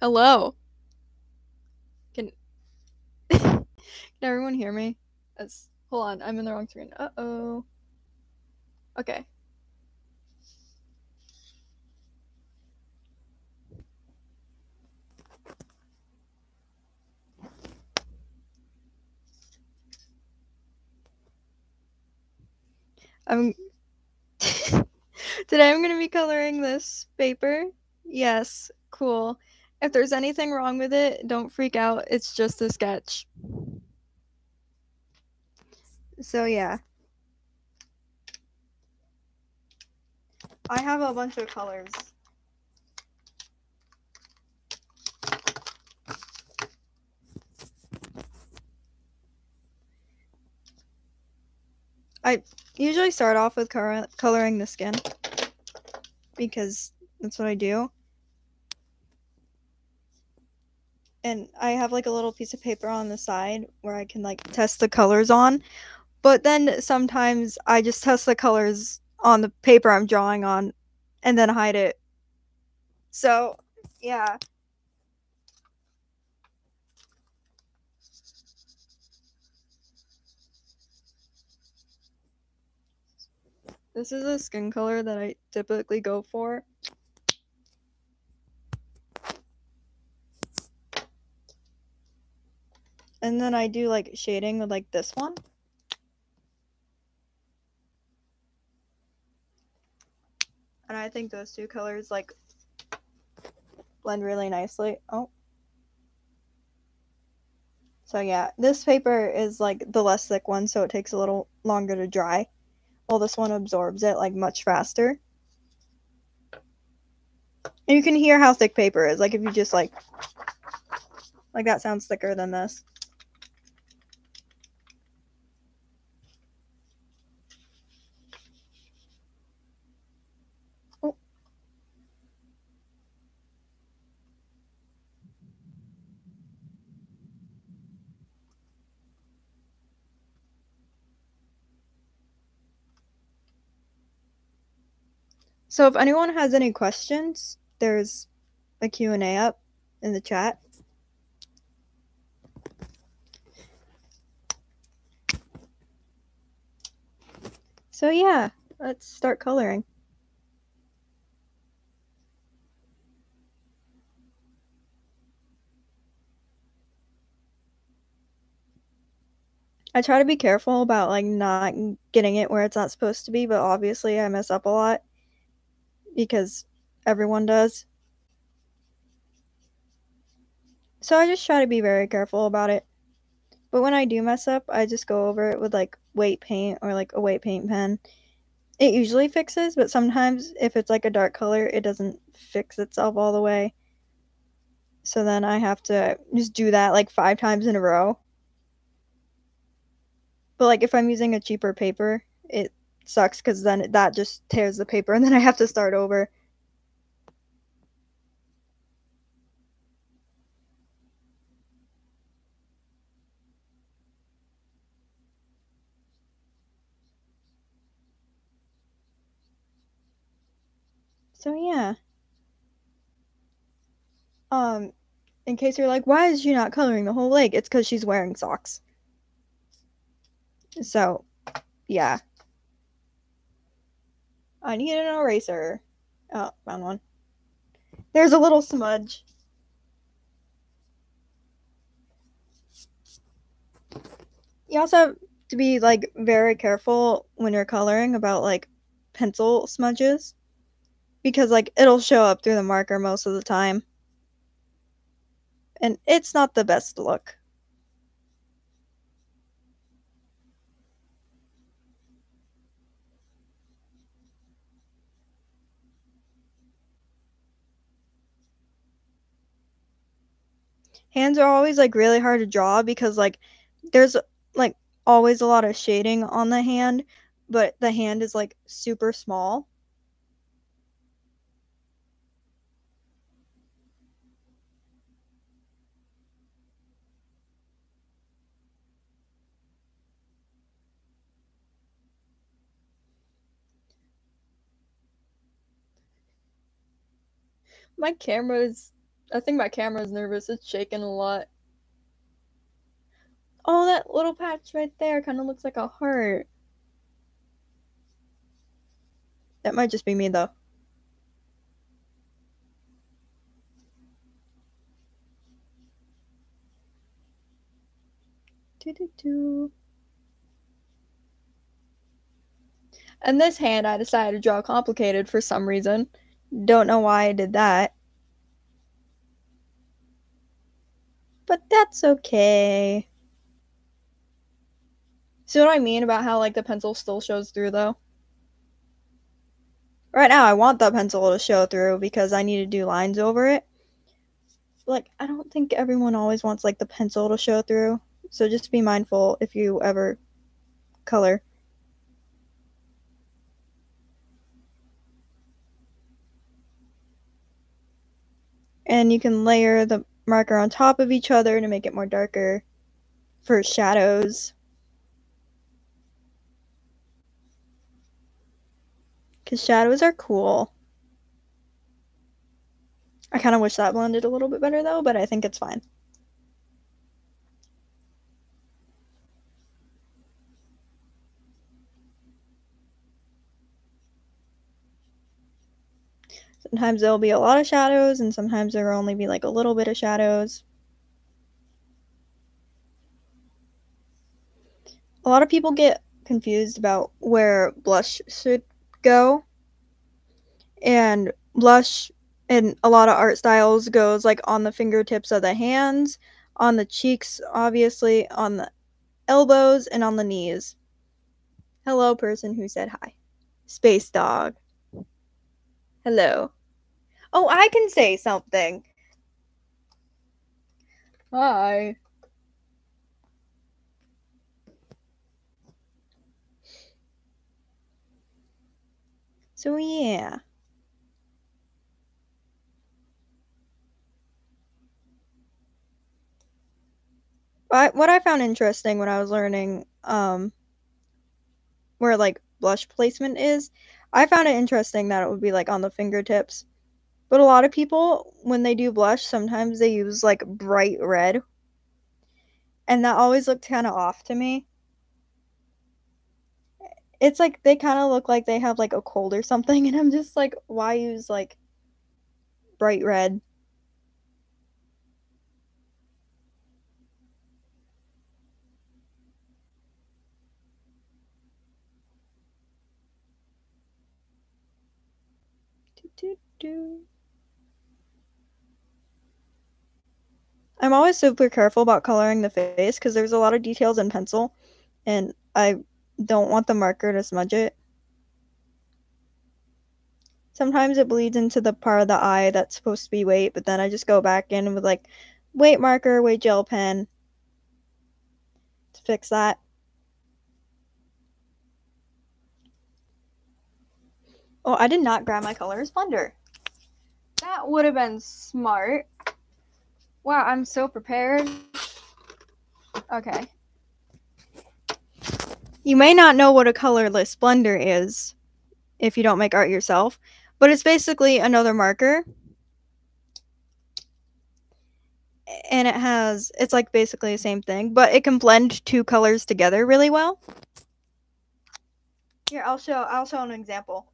Hello. Can Can everyone hear me? It's hold on, I'm in the wrong screen. Uh oh. Okay. I'm Today I'm gonna be coloring this paper. Yes, cool. If there's anything wrong with it, don't freak out. It's just a sketch. So yeah. I have a bunch of colors. I usually start off with cor- coloring the skin because that's what I do. And I have like a little piece of paper on the side where I can like test the colors on. But then sometimes I just test the colors on the paper I'm drawing on and then hide it. So, yeah. This is a skin color that I typically go for. And then I do like shading with like this one. And I think those two colors like blend really nicely. Oh. So yeah, this paper is like the less thick one, so it takes a little longer to dry. While this one absorbs it like much faster. And you can hear how thick paper is. Like if you just like like that sounds thicker than this. So if anyone has any questions, there's a Q&A up in the chat. So yeah, let's start coloring. I try to be careful about like not getting it where it's not supposed to be, but obviously I mess up a lot because everyone does. So I just try to be very careful about it. But when I do mess up, I just go over it with like white paint or like a white paint pen. It usually fixes, but sometimes if it's like a dark color, it doesn't fix itself all the way. So then I have to just do that like five times in a row. But like if I'm using a cheaper paper, it sucks because then that just tears the paper and then I have to start over. So yeah. Um, in case you're like, why is she not coloring the whole leg? It's because she's wearing socks. So, yeah. I need an eraser. Oh, found one. There's a little smudge. You also have to be like very careful when you're coloring about like pencil smudges because like it'll show up through the marker most of the time. And it's not the best look. Hands are always like really hard to draw because like there's like always a lot of shading on the hand, but the hand is like super small. My camera is I think my camera's nervous. It's shaking a lot. Oh, that little patch right there kind of looks like a heart. That might just be me though. Do, do, do. And this hand I decided to draw complicated for some reason. Don't know why I did that. But that's okay. See what I mean about how like the pencil still shows through though? Right now I want the pencil to show through because I need to do lines over it. Like I don't think everyone always wants like the pencil to show through. So just be mindful if you ever color. And you can layer the marker on top of each other to make it more darker for shadows. Because shadows are cool. I kind of wish that blended a little bit better though, but I think it's fine. Sometimes there'll be a lot of shadows, and sometimes there will only be like a little bit of shadows. A lot of people get confused about where blush should go. And blush in a lot of art styles goes like on the fingertips of the hands, on the cheeks, obviously, on the elbows, and on the knees. Hello, person who said hi. Space dog. Hello. Oh, I can say something. Hi. So, yeah. I, what I found interesting when I was learning um, where like blush placement is, I found it interesting that it would be like on the fingertips. But a lot of people, when they do blush, sometimes they use like bright red. And that always looked kind of off to me. It's like they kind of look like they have like a cold or something. And I'm just like, why use like bright red? Do, do, I'm always super careful about coloring the face because there's a lot of details in pencil and I don't want the marker to smudge it. Sometimes it bleeds into the part of the eye that's supposed to be white, but then I just go back in with like white marker, white gel pen to fix that. Oh, I did not grab my colorless blender. That would have been smart. Wow, I'm so prepared. Okay. You may not know what a colorless blender is if you don't make art yourself, but it's basically another marker. And it has, it's like basically the same thing, but it can blend two colors together really well. Here, I'll show, I'll show an example.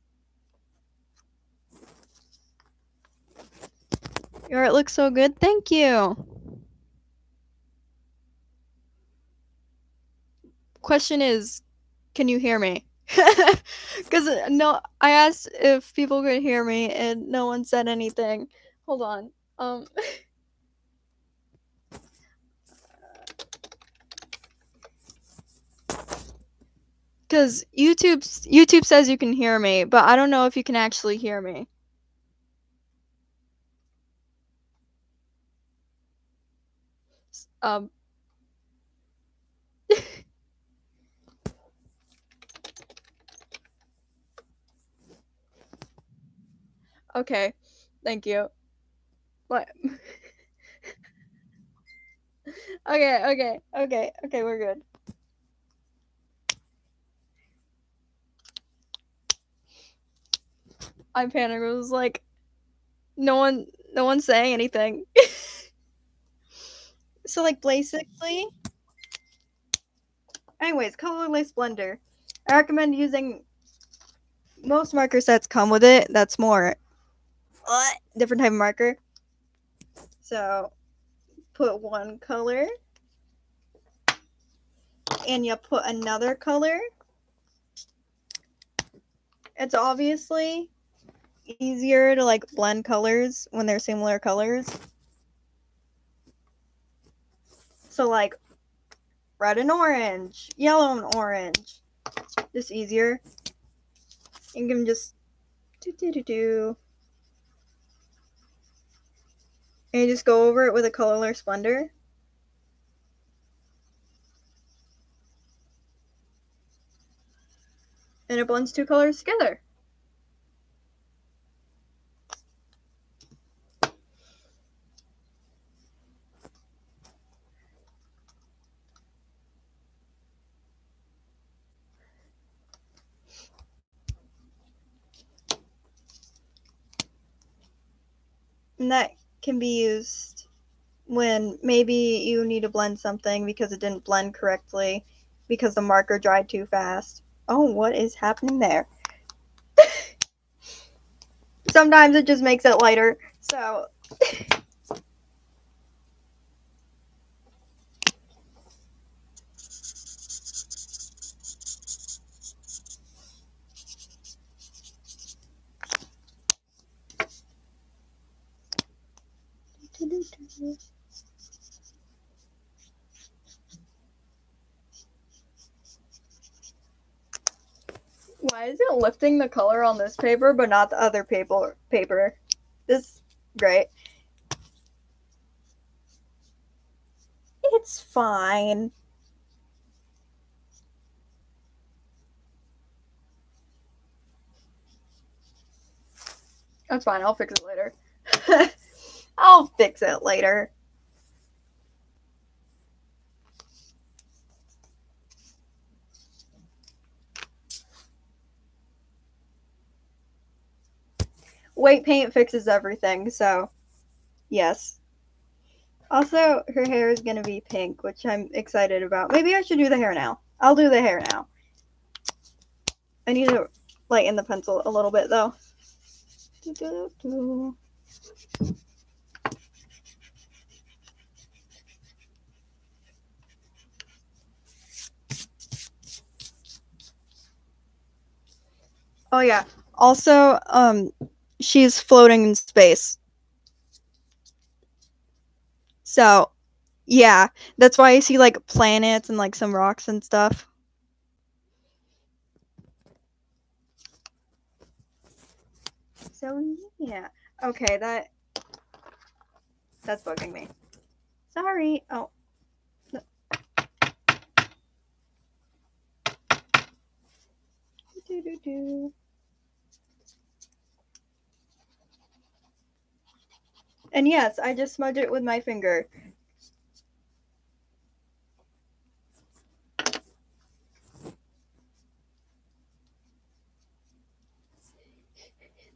Your art looks so good. Thank you. Question is, can you hear me? Because no, I asked if people could hear me, and no one said anything. Hold on. Um. Because YouTube YouTube says you can hear me, but I don't know if you can actually hear me. Um. okay, thank you. What? okay, okay, okay, okay, we're good. I'm panicking. It was like, no one, No one's saying anything. so like basically anyways, colorless blender. I recommend using most marker sets come with it. That's more what different type of marker. So put one color and you put another color. It's obviously easier to like blend colors when they're similar colors. So like red and orange, yellow and orange. Just easier. You can just do do do do. And you just go over it with a colorless blender. And it blends two colors together. And that can be used when maybe you need to blend something because it didn't blend correctly because the marker dried too fast. Oh, what is happening there? Sometimes it just makes it lighter. So Why is it lifting the color on this paper but not the other paper paper? This great. It's fine. That's fine. I'll fix it later. I'll fix it later. White paint fixes everything, so yes. Also, her hair is going to be pink, which I'm excited about. Maybe I should do the hair now. I'll do the hair now. I need to lighten the pencil a little bit, though. Oh yeah. Also, um, she's floating in space. So, yeah, that's why you see like planets and like some rocks and stuff. So, yeah. Okay, that that's bugging me. Sorry. Oh. Do, do, do. And yes, I just smudge it with my finger.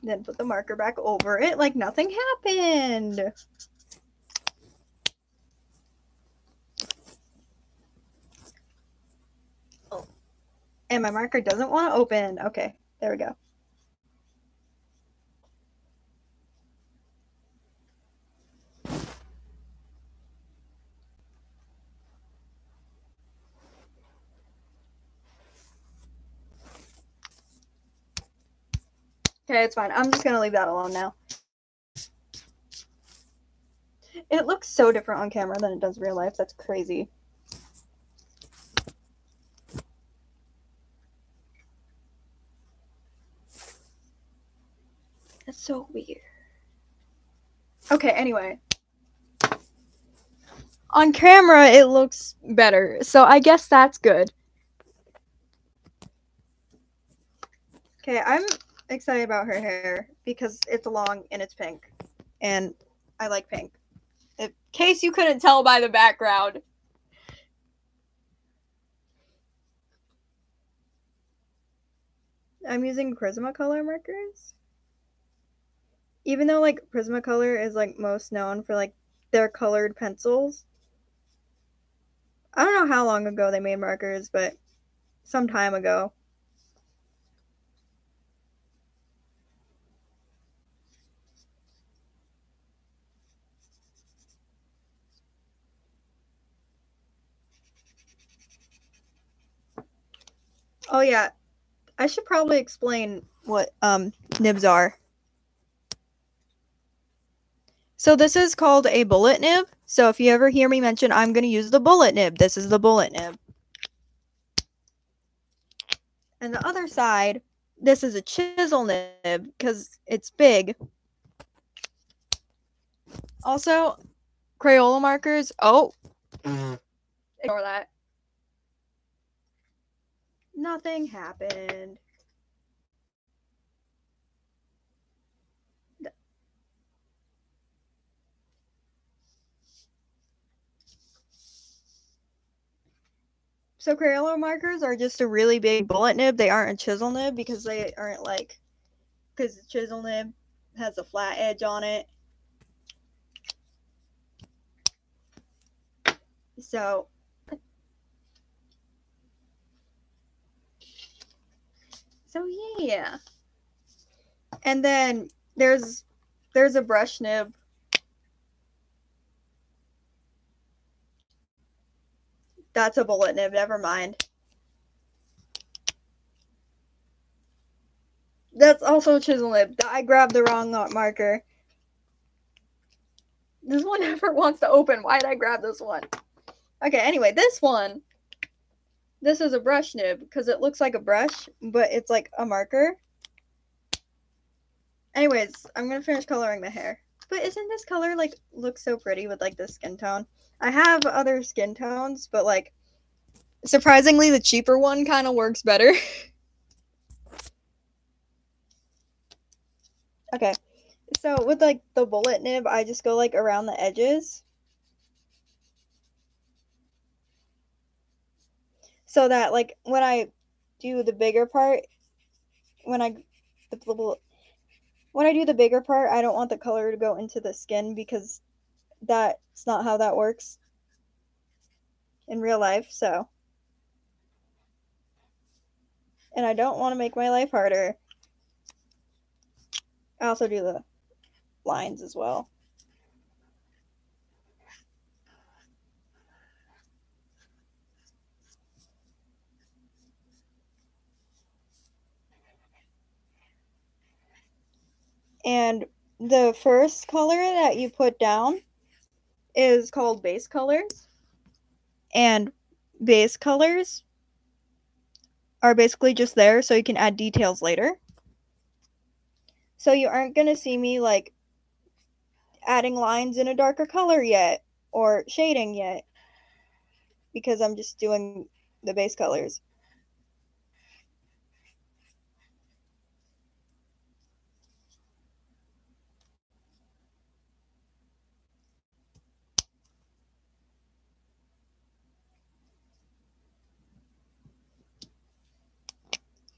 Then put the marker back over it like nothing happened. Oh. And my marker doesn't want to open. Okay, there we go. Okay, it's fine. I'm just gonna leave that alone now. It looks so different on camera than it does real life. That's crazy. That's so weird. Okay, anyway. On camera, it looks better. So I guess that's good. Okay, I'm excited about her hair because it's long and it's pink. And I like pink. In case you couldn't tell by the background. I'm using Prismacolor markers. even though like Prismacolor is like most known for like their colored pencils. I don't know how long ago they made markers, but some time ago. Oh yeah, I should probably explain what um nibs are. So this is called a bullet nib. So if you ever hear me mention I'm going to use the bullet nib, this is the bullet nib. And the other side, this is a chisel nib because it's big. Also, Crayola markers. Oh, ignore that. Nothing happened. So Crayola markers are just a really big bullet nib. They aren't a chisel nib because they aren't like because the chisel nib has a flat edge on it. So So yeah. And then there's there's a brush nib That's a bullet nib, never mind. That's also a chisel nib. I grabbed the wrong marker. This one never wants to open. Why did I grab this one? Okay, anyway, this one. This is a brush nib because it looks like a brush, but it's like a marker. Anyways, I'm going to finish coloring the hair. But isn't this color like look so pretty with like the skin tone? I have other skin tones, but like surprisingly the cheaper one kind of works better. okay. So with like the bullet nib, I just go like around the edges. So that like when I do the bigger part, when I the, when I do the bigger part, I don't want the color to go into the skin because that's not how that works in real life. So, and I don't want to make my life harder. I also do the lines as well. And the first color that you put down is called base colors. And base colors are basically just there so you can add details later. So you aren't going to see me like adding lines in a darker color yet or shading yet because I'm just doing the base colors.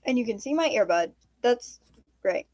And you can see my earbud. That's great.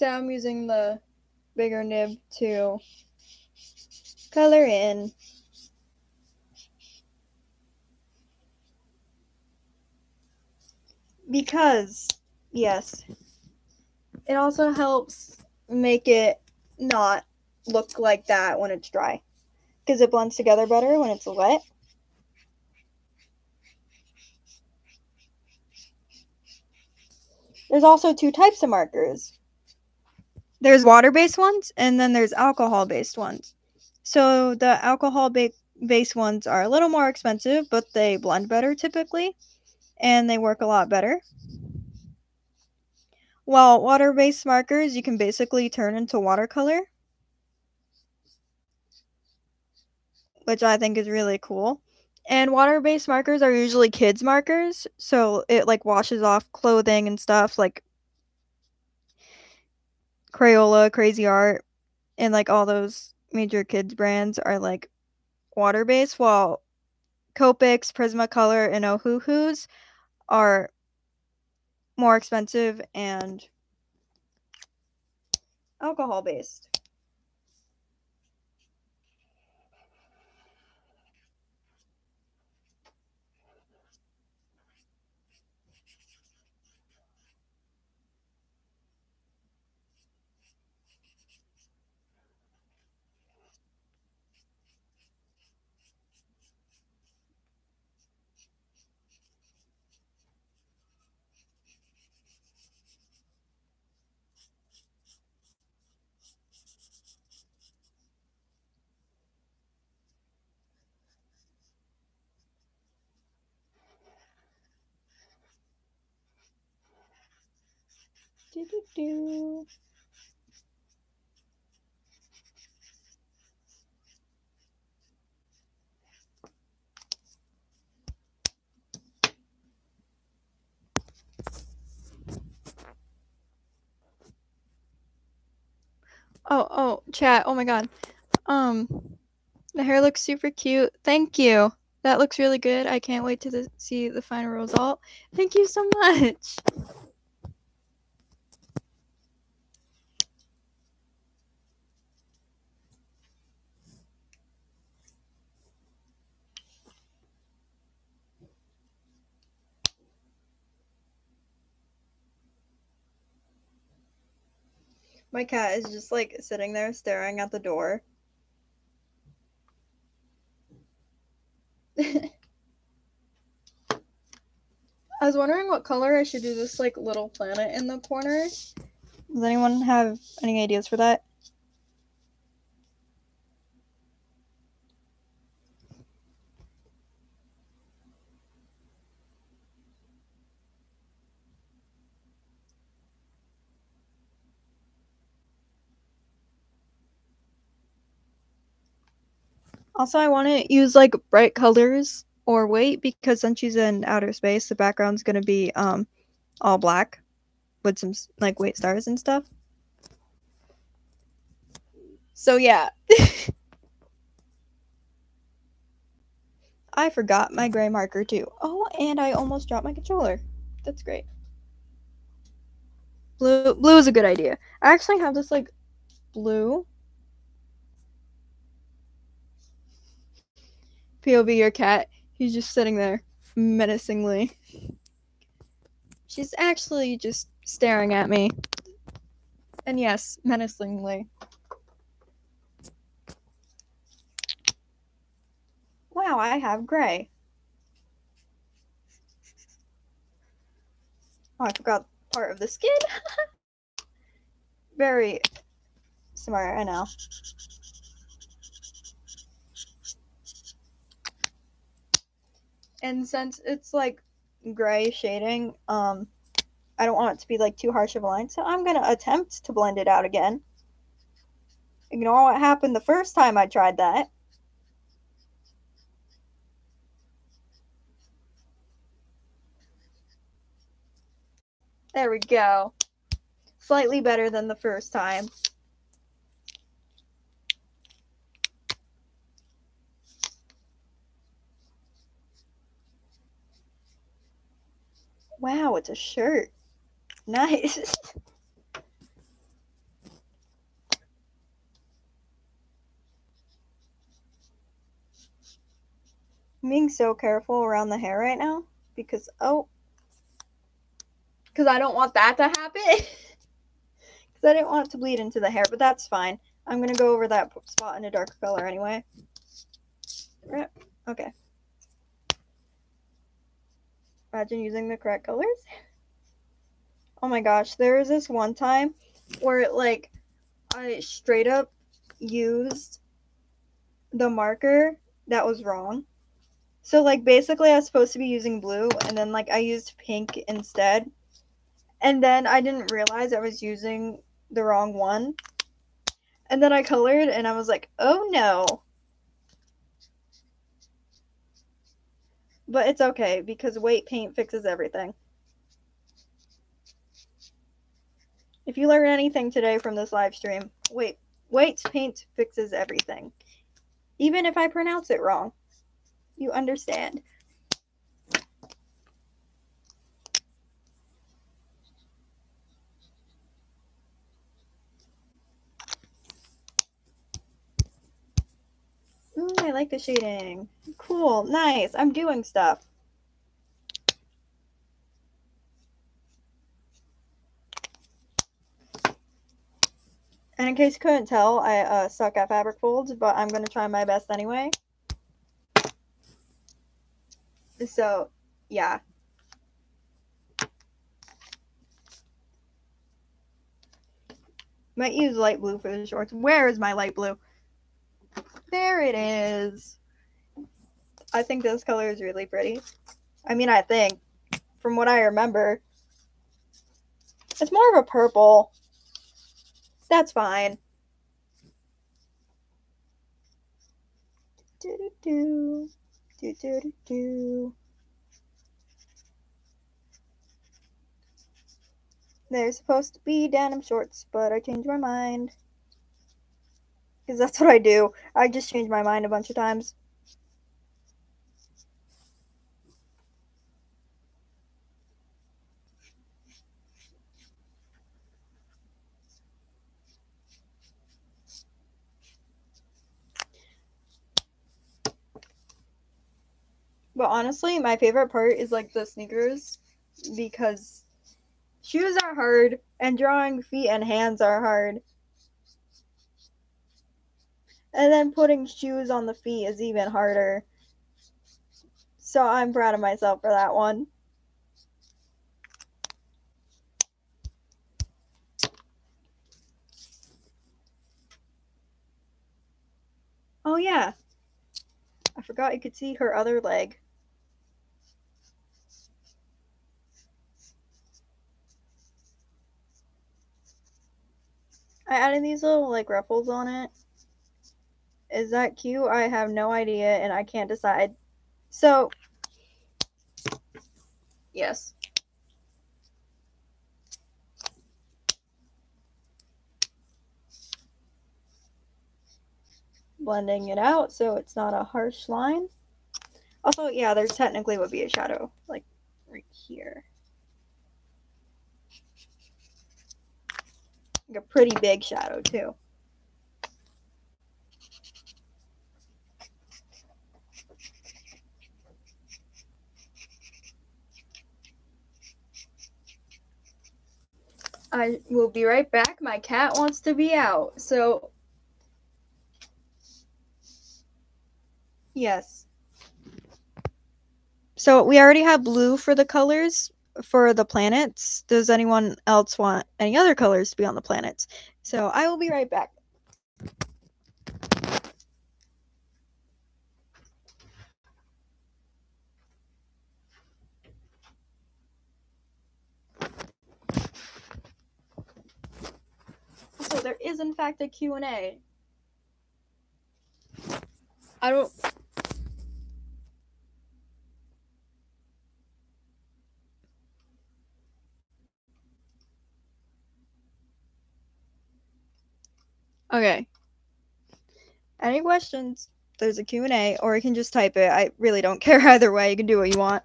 So I'm using the bigger nib to color in. Because, yes, it also helps make it not look like that when it's dry. Because it blends together better when it's wet. There's also two types of markers there's water based ones and then there's alcohol based ones. So the alcohol ba- base ones are a little more expensive, but they blend better typically, and they work a lot better. While water-based markers you can basically turn into watercolor, which I think is really cool. And water-based markers are usually kids markers, so it like washes off clothing and stuff like Crayola, Cra-Z-Art, and like all those major kids brands are like water-based, while Copics, Prismacolor, and Ohuhu's are more expensive and alcohol based. Do, do, do. Oh, oh, chat. Oh my god. Um, the hair looks super cute. Thank you. That looks really good. I can't wait to the, see the final result. Thank you so much. My cat is just like sitting there staring at the door. I was wondering what color I should do this like little planet in the corner. Does anyone have any ideas for that? Also, I want to use like bright colors or white because since she's in outer space, the background's gonna be um all black with some like white stars and stuff. So yeah. I forgot my gray marker too. Oh, and I almost dropped my controller. That's great. Blue blue is a good idea. I actually have this like blue POV your cat. He's just sitting there menacingly. She's actually just staring at me. And yes, menacingly. Wow, I have gray. Oh, I forgot part of the skin. Very smart, I know. And since it's like gray shading, um, I don't want it to be like too harsh of a line, so I'm gonna attempt to blend it out again. Ignore what happened the first time I tried that. There we go. Slightly better than the first time. Wow, it's a shirt. Nice. I'm being so careful around the hair right now because, oh, because I don't want that to happen. Because I didn't want it to bleed into the hair, but that's fine. I'm going to go over that spot in a darker color anyway. Okay. Imagine using the correct colors. Oh my gosh, there was this one time where it like I straight up used the marker that was wrong. So like basically I was supposed to be using blue and then like I used pink instead. And then I didn't realize I was using the wrong one. And then I colored and I was like, "Oh no." But it's okay because weight paint fixes everything. If you learn anything today from this live stream, wait, weight paint fixes everything. Even if I pronounce it wrong. You understand. I like the shading. Cool, nice. I'm doing stuff. And in case you couldn't tell, I uh, suck at fabric folds, but I'm going to try my best anyway. So, yeah. Might use light blue for the shorts. Where is my light blue? There it is. I think this color is really pretty. I mean, I think, from what I remember, it's more of a purple. That's fine. Do do do do do do do. They're supposed to be denim shorts, but I changed my mind. Because that's what I do. I just change my mind a bunch of times. But honestly, my favorite part is like the sneakers because shoes are hard and drawing feet and hands are hard. And then putting shoes on the feet is even harder. So I'm proud of myself for that one. Oh yeah. I forgot you could see her other leg. I added these little like ruffles on it. Is that cute? I have no idea and I can't decide. So, yes. Blending it out so it's not a harsh line. Also, yeah, there's technically would be a shadow, like right here. Like a pretty big shadow, too. I will be right back. My cat wants to be out. So, yes. So, we already have blue for the colors for the planets. Does anyone else want any other colors to be on the planets? So, I will be right back. So there in fact a Q&A. I don't Okay. Any questions? There's a Q&A or you can just type it. I really don't care either way. You can do what you want.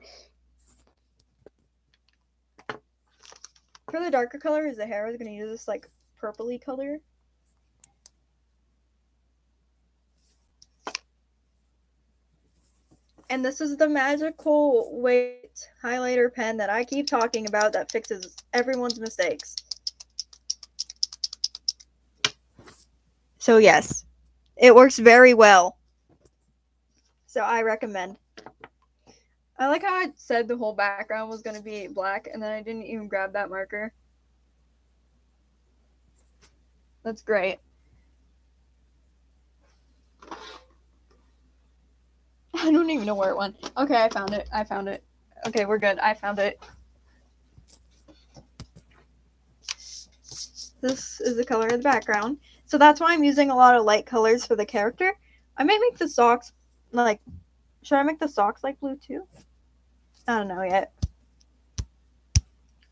For the darker color is the hair, I was going to use this like purpley color. And this is the magical weight highlighter pen that I keep talking about that fixes everyone's mistakes. So yes, it works very well. So I recommend. I like how I said the whole background was going to be black and then I didn't even grab that marker. That's great. I don't even know where it went. Okay, I found it. I found it. Okay, we're good. I found it. This is the color of the background. So that's why I'm using a lot of light colors for the character. I might make the socks like should I make the socks like blue too? I don't know yet.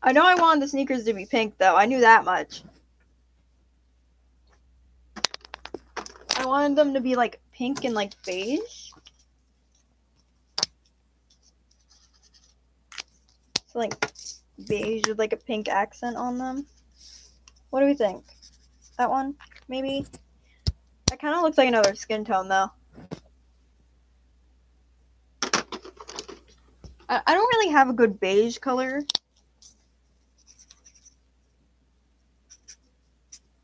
I know I wanted the sneakers to be pink though. I knew that much. I wanted them to be like pink and like beige. Like beige with like a pink accent on them. What do we think? That one? Maybe? That kind of looks like another skin tone though. I, I don't really have a good beige color.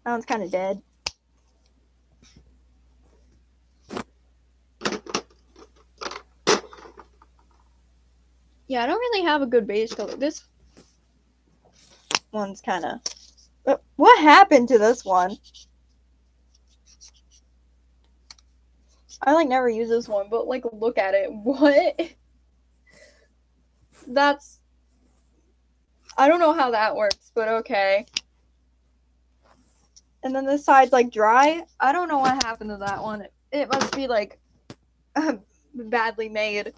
That one's kind of dead. Yeah, I don't really have a good base color. This one's kind of. Uh, what happened to this one? I like never use this one, but like look at it. What? That's. I don't know how that works, but okay. And then this side's like dry. I don't know what happened to that one. It must be like badly made.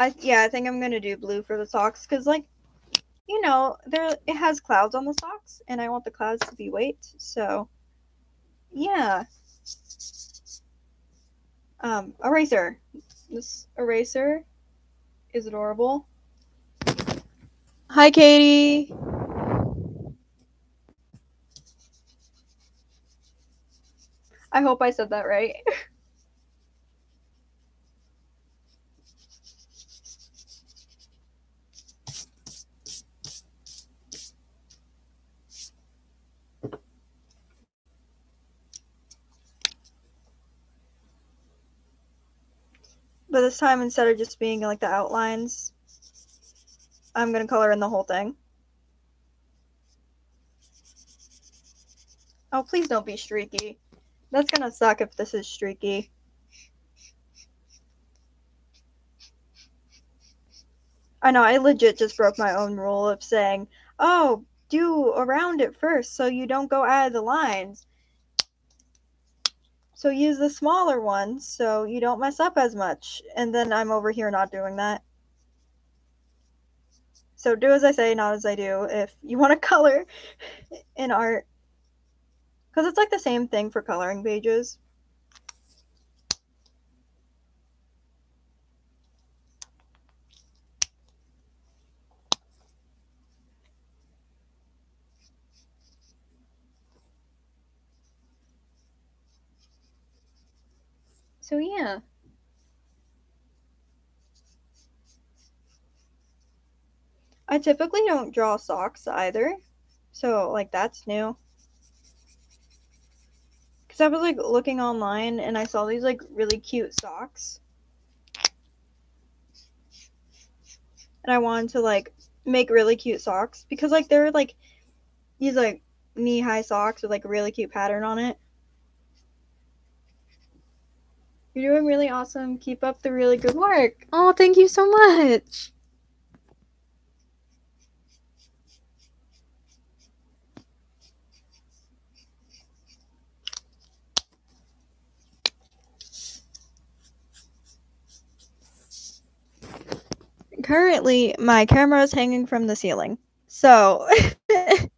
I yeah, I think I'm gonna do blue for the socks because like, you know, there it has clouds on the socks, and I want the clouds to be white. So, yeah. Um, eraser. This eraser is adorable. Hi, Katie. I hope I said that right. But this time, instead of just being like the outlines, I'm going to color in the whole thing. Oh, please don't be streaky. That's going to suck if this is streaky. I know, I legit just broke my own rule of saying, oh, do around it first so you don't go out of the lines. So use the smaller ones so you don't mess up as much. And then I'm over here not doing that. So do as I say, not as I do. If you want to color in art, because it's like the same thing for coloring pages. So yeah. I typically don't draw socks either. So like that's new. Cuz I was like looking online and I saw these like really cute socks. And I wanted to like make really cute socks because like they're like these like knee-high socks with like a really cute pattern on it. You're doing really awesome. Keep up the really good work. Oh, thank you so much. Currently, my camera is hanging from the ceiling. So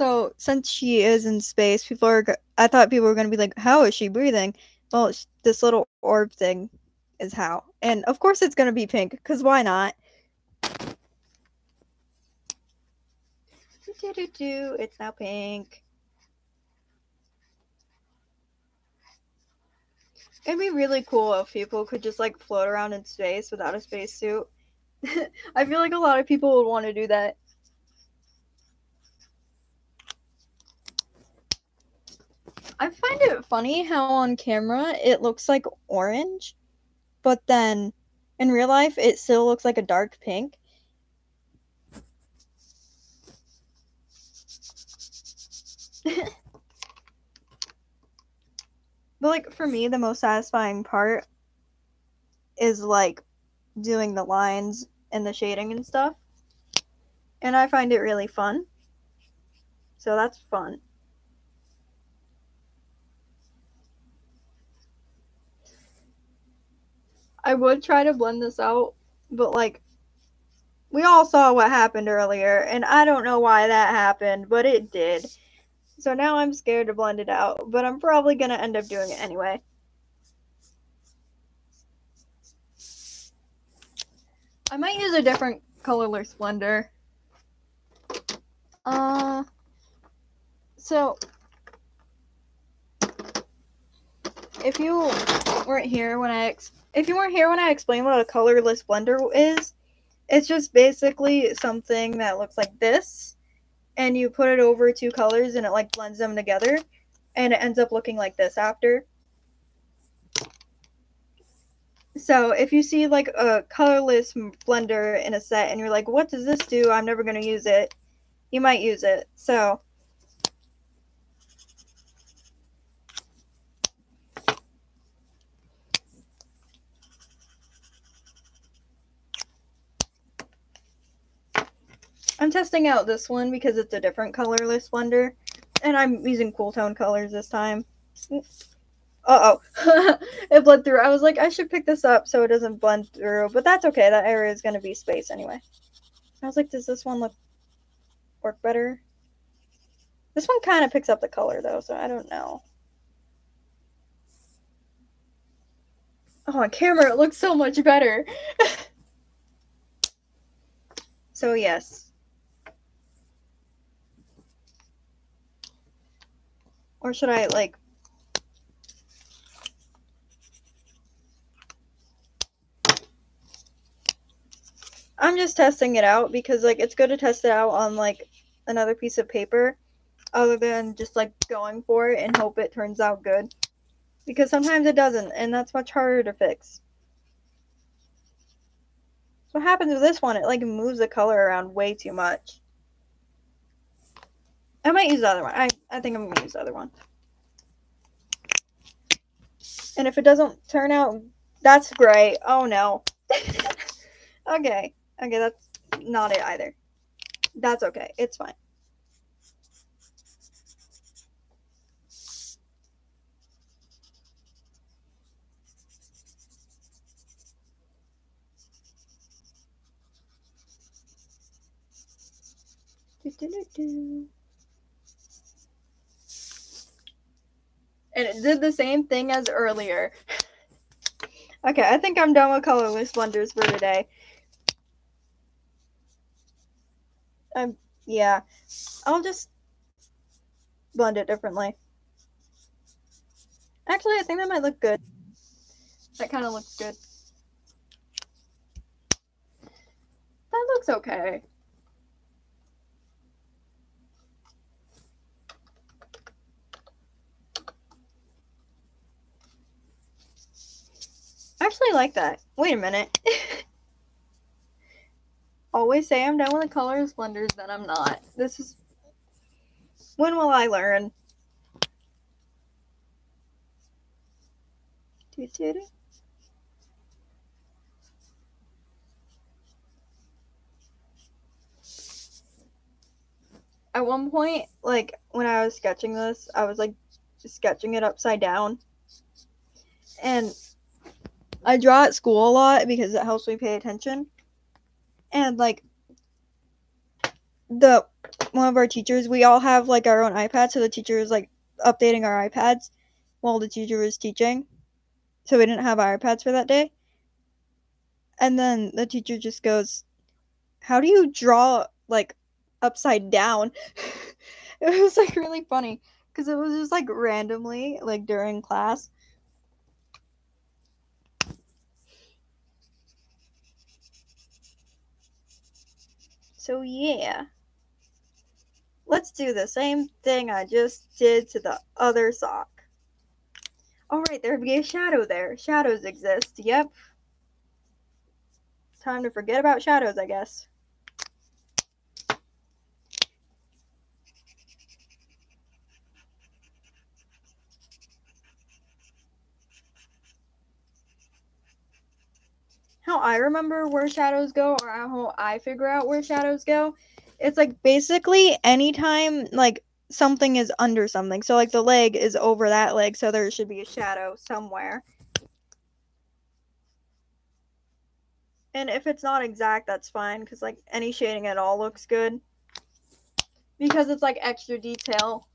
So since she is in space, people are. I thought people were going to be like, "How is she breathing?" Well, this little orb thing is how, and of course it's going to be pink because why not? Do do do. It's now pink. It'd be really cool if people could just like float around in space without a spacesuit. I feel like a lot of people would want to do that. I find it funny how on camera it looks like orange, but then in real life it still looks like a dark pink. but like for me the most satisfying part is like doing the lines and the shading and stuff. And I find it really fun. So that's fun. I would try to blend this out, but like we all saw what happened earlier, and I don't know why that happened, but it did. So now I'm scared to blend it out, but I'm probably going to end up doing it anyway. I might use a different colorless blender. Uh, so if you weren't here when I ex- if you weren't here when I explained what a colorless blender is, it's just basically something that looks like this, and you put it over two colors and it like blends them together, and it ends up looking like this after. So if you see like a colorless blender in a set and you're like, what does this do? I'm never going to use it. You might use it. So I'm testing out this one because it's a different colorless blender. And I'm using cool tone colors this time. Uh oh. it bled through. I was like, I should pick this up so it doesn't blend through. But that's okay. That area is going to be space anyway. I was like, does this one look work better? This one kind of picks up the color though, so I don't know. Oh, on camera it looks so much better. so yes, Or should I like I'm just testing it out because like it's good to test it out on like another piece of paper other than just like going for it and hope it turns out good. Because sometimes it doesn't and that's much harder to fix. So what happens with this one, it like moves the color around way too much. I might use the other one. I, I think I'm going to use the other one. And if it doesn't turn out, that's great. Oh no. okay. Okay, that's not it either. That's okay. It's fine. Do, do, do, and it did the same thing as earlier. okay, I think I'm done with colorless blenders for today. Um, yeah, I'll just blend it differently. Actually, I think that might look good. That kind of looks good. That looks okay. I actually like that. Wait a minute. Always say I'm done with the colorless blenders, then I'm not. This is. When will I learn? At one point, like when I was sketching this, I was like sketching it upside down. And I draw at school a lot because it helps me pay attention. And like the one of our teachers, we all have like our own iPad, so the teacher is like updating our iPads while the teacher was teaching. So we didn't have iPads for that day. And then the teacher just goes, How do you draw like upside down? it was like really funny because it was just like randomly, like during class. So yeah. Let's do the same thing I just did to the other sock. Alright, there be a shadow there. Shadows exist. Yep. Time to forget about shadows, I guess. I remember where shadows go or how I figure out where shadows go, it's like basically anytime like something is under something. So like the leg is over that leg, so there should be a shadow somewhere. And if it's not exact, that's fine because like any shading at all looks good. Because it's like extra detail.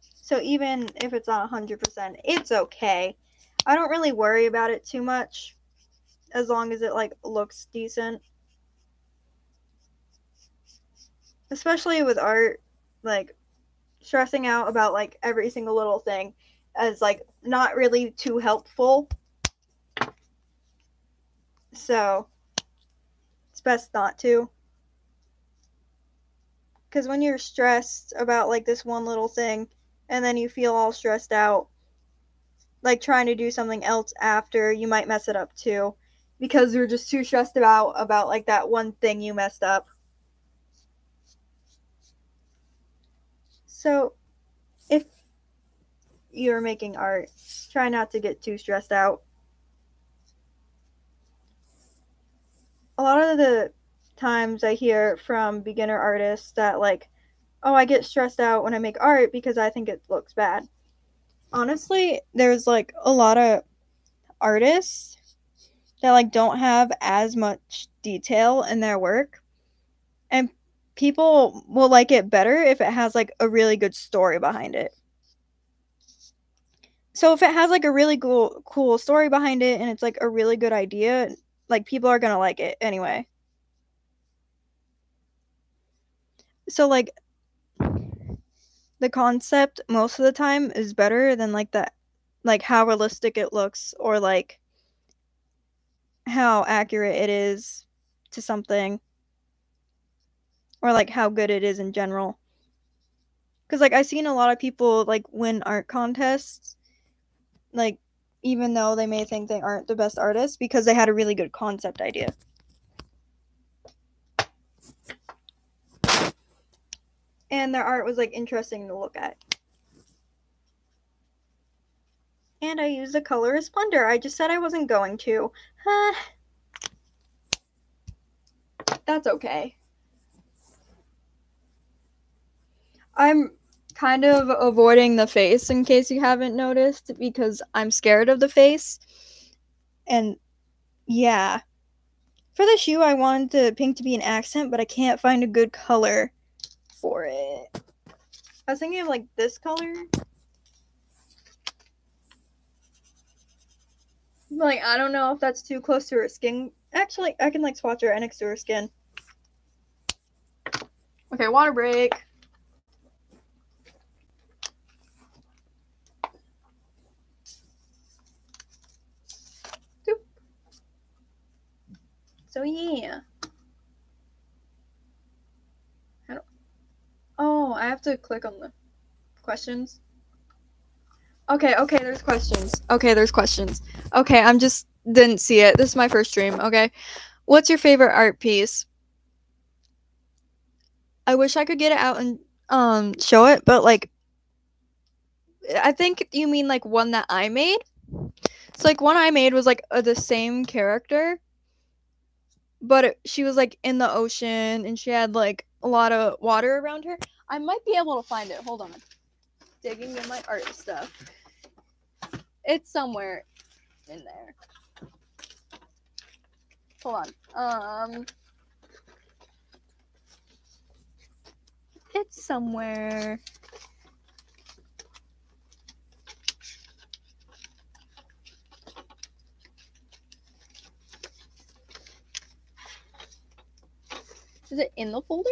So even if it's not 100%, it's okay. I don't really worry about it too much as long as it like looks decent. Especially with art, like stressing out about like every single little thing is like not really too helpful. So it's best not to. Because when you're stressed about like this one little thing and then you feel all stressed out, like trying to do something else after, you might mess it up too. Because you're just too stressed about about like that one thing you messed up. So if you're making art, try not to get too stressed out. a lot of the times I hear from beginner artists that like, oh, I get stressed out when I make art because I think it looks bad. Honestly, there's like a lot of artists that like don't have as much detail in their work and people will like it better if it has like a really good story behind it. So if it has like a really cool cool story behind it and it's like a really good idea, like people are gonna like it anyway. So like the concept most of the time is better than like the like how realistic it looks or like how accurate it is to something or like how good it is in general because like i've seen a lot of people like win art contests like even though they may think they aren't the best artists because they had a really good concept idea. And their art was like interesting to look at. And I used the colorless blender. I just said I wasn't going to. Huh. That's okay. I'm kind of avoiding the face in case you haven't noticed because I'm scared of the face. And yeah. For the shoe, I wanted the pink to be an accent, but I can't find a good color for it. I was thinking of like this color. Like, I don't know if that's too close to her skin. Actually, I can like swatch her right next to her skin. Okay, water break. So yeah. How oh, I have to click on the questions. Okay, okay, there's questions. Okay, there's questions. Okay, I'm just didn't see it. This is my first stream, okay? What's your favorite art piece? I wish I could get it out and um show it, but like I think you mean like one that I made. So like one I made was like uh, the same character, but it, she was like in the ocean and she had like a lot of water around her. I might be able to find it. Hold on. Digging in my art stuff. It's somewhere in there. Hold on. Um It's somewhere Is it in the folder?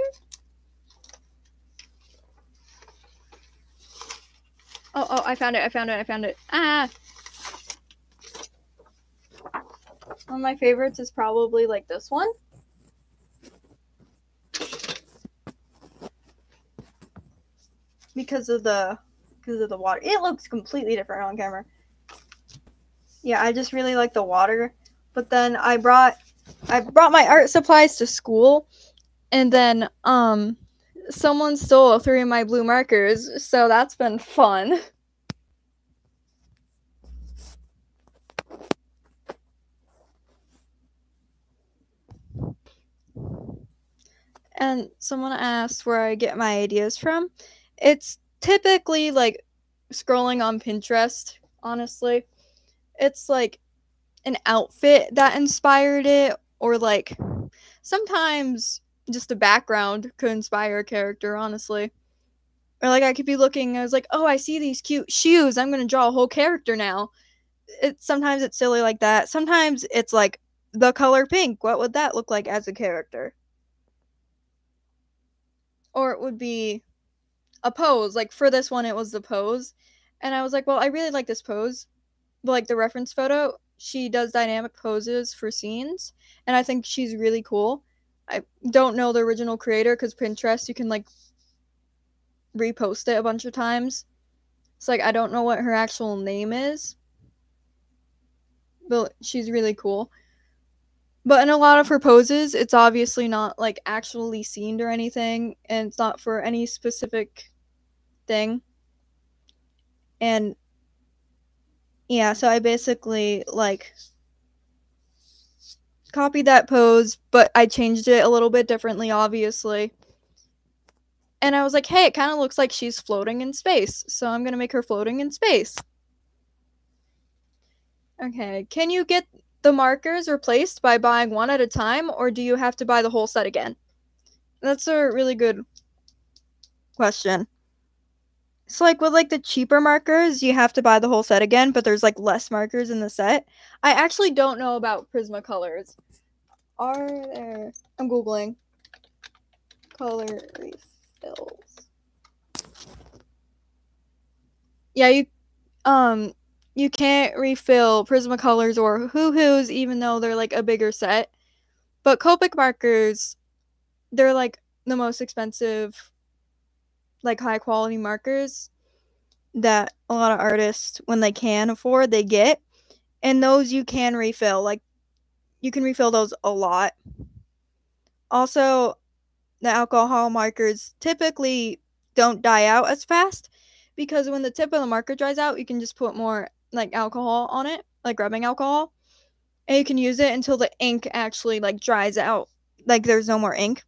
Oh, oh, I found it, I found it, I found it. Ah! One of my favorites is probably like this one. Because of the because of the water. It looks completely different on camera. Yeah, I just really like the water. But then I brought I brought my art supplies to school and then um someone stole three of my blue markers, so that's been fun. And someone asked where I get my ideas from. It's typically like scrolling on Pinterest, honestly. It's like an outfit that inspired it, or like sometimes just a background could inspire a character, honestly. Or like I could be looking, I was like, oh, I see these cute shoes. I'm gonna draw a whole character now. It sometimes it's silly like that. Sometimes it's like the color pink. What would that look like as a character? Or it would be a pose. Like for this one, it was the pose. And I was like, well, I really like this pose. But like the reference photo, she does dynamic poses for scenes. And I think she's really cool. I don't know the original creator because Pinterest, you can like repost it a bunch of times. It's like I don't know what her actual name is. But she's really cool. But in a lot of her poses, it's obviously not like actually seen or anything, and it's not for any specific thing. And yeah, so I basically like copied that pose, but I changed it a little bit differently, obviously. And I was like, hey, it kind of looks like she's floating in space, so I'm gonna make her floating in space. Okay, can you get the markers replaced by buying one at a time, or do you have to buy the whole set again? That's a really good question. So like with like the cheaper markers, you have to buy the whole set again, but there's like less markers in the set. I actually don't know about Prismacolors. Are there I'm googling color refills. Yeah, you um you can't refill Prismacolors or Ohuhus, even though they're like a bigger set. But Copic markers, they're like the most expensive, like high quality markers that a lot of artists, when they can afford, they get. And those you can refill. Like, you can refill those a lot. Also, the alcohol markers typically don't die out as fast because when the tip of the marker dries out, you can just put more like alcohol on it, like rubbing alcohol. And you can use it until the ink actually like dries out. Like there's no more ink.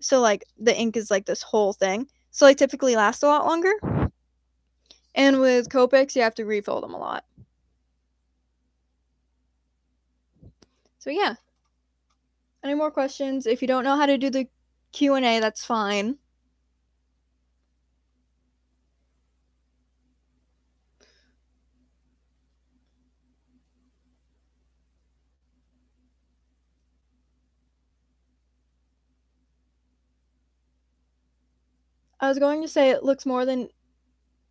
So like the ink is like this whole thing. So like typically last a lot longer. And with Copics, you have to refill them a lot. So yeah. Any more questions? If you don't know how to do the Q&A, that's fine. I was going to say it looks more than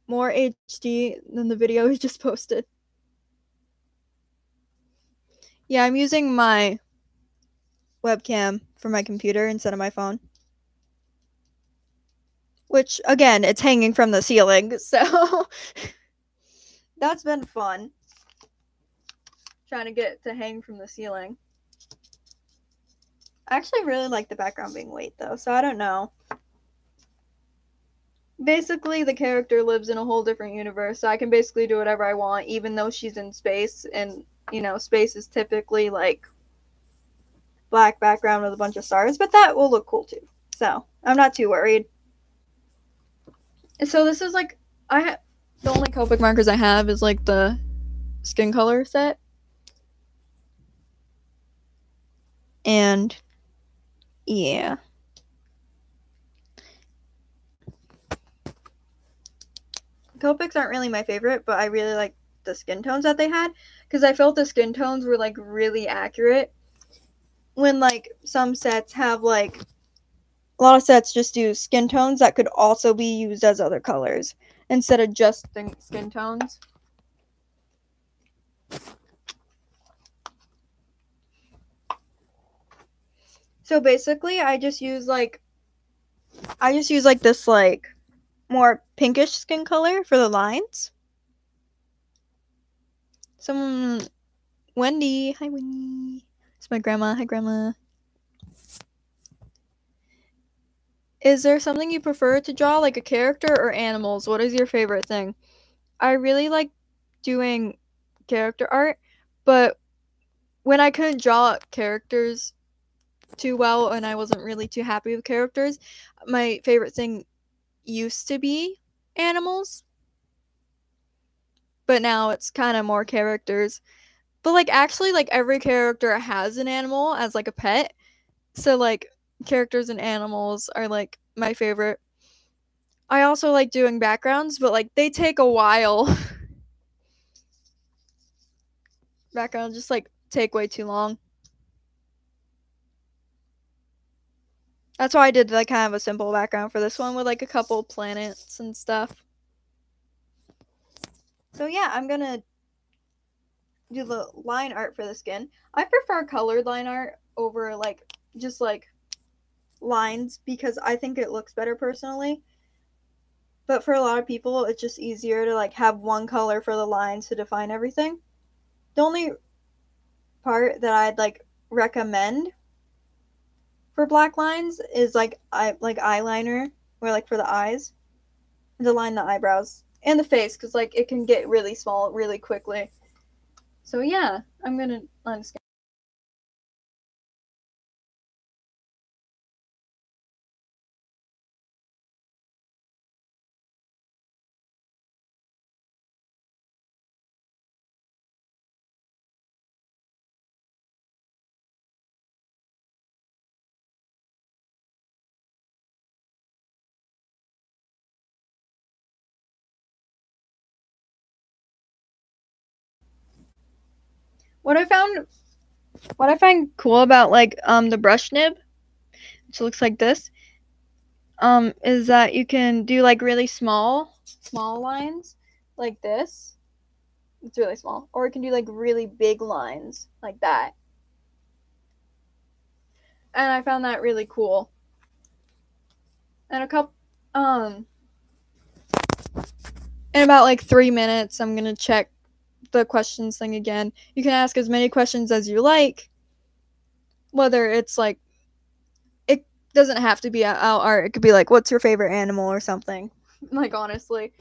more HD than the video we just posted. Yeah, I'm using my webcam for my computer instead of my phone. Which again, it's hanging from the ceiling, so that's been fun. Trying to get to hang from the ceiling. I actually really like the background being white though, so I don't know basically the character lives in a whole different universe so i can basically do whatever i want even though she's in space and you know space is typically like black background with a bunch of stars but that will look cool too so i'm not too worried. So this is like i have the only copic markers i have is like the skin color set. And yeah Copics aren't really my favorite, but I really like the skin tones that they had because I felt the skin tones were like really accurate. When like some sets have like a lot of sets just do skin tones that could also be used as other colors instead of just the skin tones. So basically, I just use like I just use like this like more pinkish skin color for the lines. Someone, Wendy, hi Wendy. It's my grandma. Hi grandma. Is there something you prefer to draw, like a character or animals? What is your favorite thing? I really like doing character art, but when I couldn't draw characters too well and I wasn't really too happy with characters. My favorite thing used to be animals. But now it's kind of more characters. But like actually like every character has an animal as like a pet. So like characters and animals are like my favorite. I also like doing backgrounds, but like they take a while. backgrounds just like take way too long. That's why I did like kind of a simple background for this one with like a couple planets and stuff. So yeah, I'm gonna do the line art for the skin. I prefer colored line art over like just like lines because I think it looks better personally. But for a lot of people, it's just easier to like have one color for the lines to define everything. The only part that I'd like recommend for black lines is like I like eyeliner or like for the eyes to line the eyebrows and the face because like it can get really small really quickly. So yeah, I'm gonna I'm just what I found what I find cool about like um the brush nib, which looks like this, um, is that you can do like really small small lines like this. It's really small. Or you can do like really big lines like that. And I found that really cool. And a couple um in about like three minutes I'm gonna check the questions thing again. You can ask as many questions as you like. Whether it's like it doesn't have to be out art. It could be like what's your favorite animal or something. like honestly.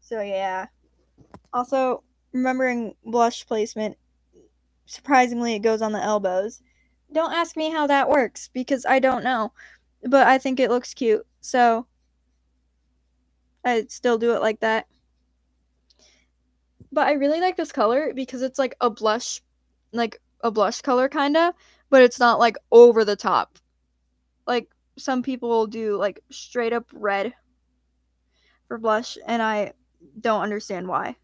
So yeah. Also, remembering blush placement surprisingly it goes on the elbows. Don't ask me how that works because I don't know. But I think it looks cute. So I still do it like that. But I really like this color because it's like a blush, like a blush color kind of, but it's not like over the top. Like some people do like straight up red for blush, and I don't understand why.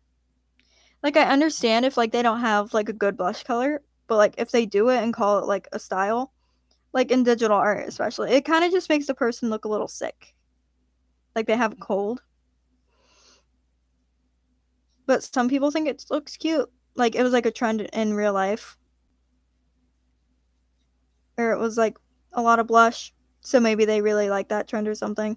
Like I understand if like they don't have like a good blush color, but like if they do it and call it like a style, like in digital art especially, it kind of just makes the person look a little sick. Like they have a cold but some people think it looks cute. Like it was like a trend in real life. Or it was like a lot of blush. So maybe they really like that trend or something.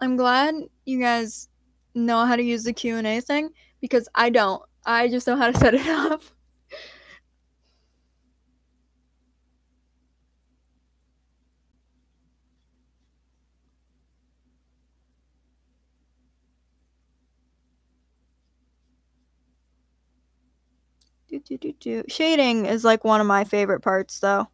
I'm glad you guys know how to use the Q&A thing because I don't. I just know how to set it up. Do, do, do, do. Shading is like one of my favorite parts though.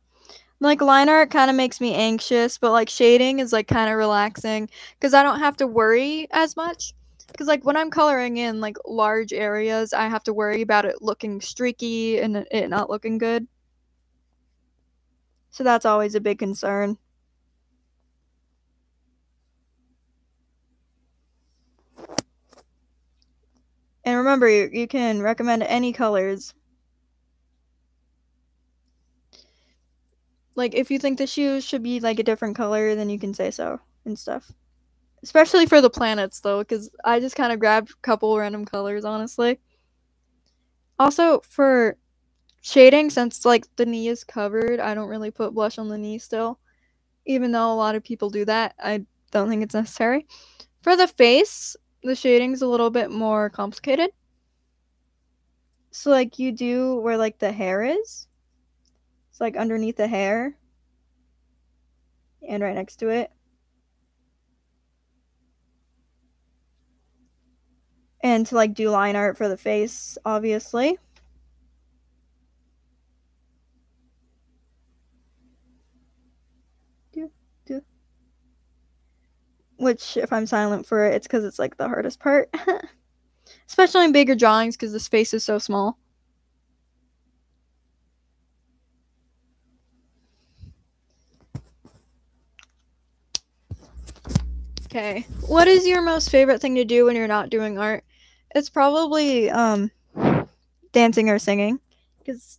Like line art kind of makes me anxious, but like shading is like kind of relaxing because I don't have to worry as much because like when i'm coloring in like large areas i have to worry about it looking streaky and it not looking good. So that's always a big concern. And remember you, you can recommend any colors. Like if you think the shoes should be like a different color then you can say so and stuff especially for the planets though because i just kind of grabbed a couple random colors honestly also for shading since like the knee is covered i don't really put blush on the knee still even though a lot of people do that i don't think it's necessary for the face the shading's a little bit more complicated So like you do where like the hair is. It's like underneath the hair. And right next to it. And to like do line art for the face, obviously. Do, do. Which, if I'm silent for it, it's because it's like the hardest part. Especially in bigger drawings because the face is so small. Okay. What is your most favorite thing to do when you're not doing art? It's probably um dancing or singing cuz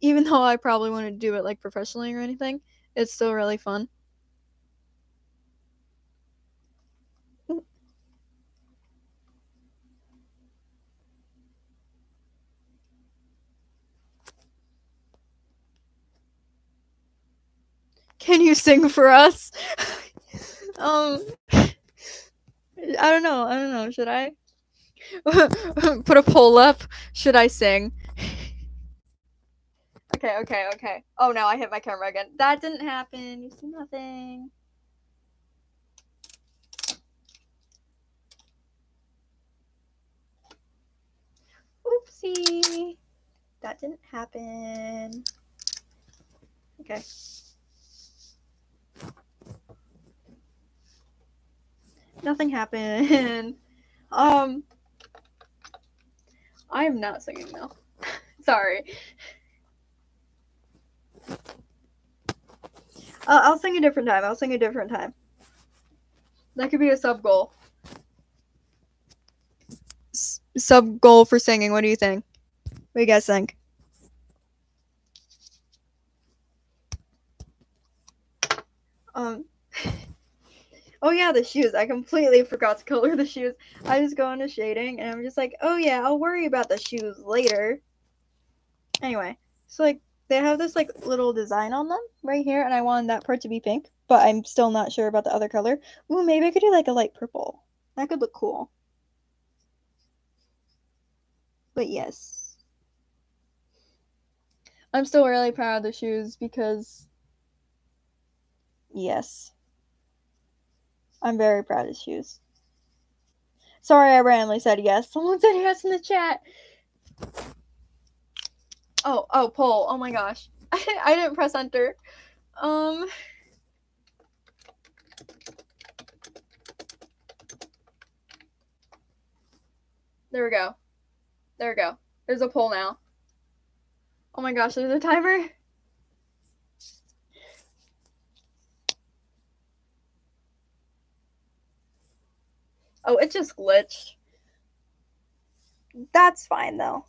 even though I probably wouldn't do it like professionally or anything, it's still really fun. Can you sing for us? um I don't know. I don't know. Should I put a poll up? Should I sing? okay, okay, okay. Oh no, I hit my camera again. That didn't happen. You see nothing. Oopsie. That didn't happen. Okay. Nothing happened. um I am not singing now. Sorry. Uh, I'll sing a different time. I'll sing a different time. That could be a sub goal. S- sub goal for singing. What do you think? What do you guys think? Um. Oh yeah, the shoes. I completely forgot to color the shoes. I just go into shading and I'm just like, oh yeah, I'll worry about the shoes later. Anyway, so like they have this like little design on them right here, and I wanted that part to be pink, but I'm still not sure about the other color. Ooh, maybe I could do like a light purple. That could look cool. But yes. I'm still really proud of the shoes because yes. I'm very proud of shoes. Sorry I randomly said yes. Someone said yes in the chat. Oh, oh, poll. Oh my gosh. I didn't press enter. Um There we go. There we go. There's a poll now. Oh my gosh, there's a timer. Oh, it just glitched. That's fine though.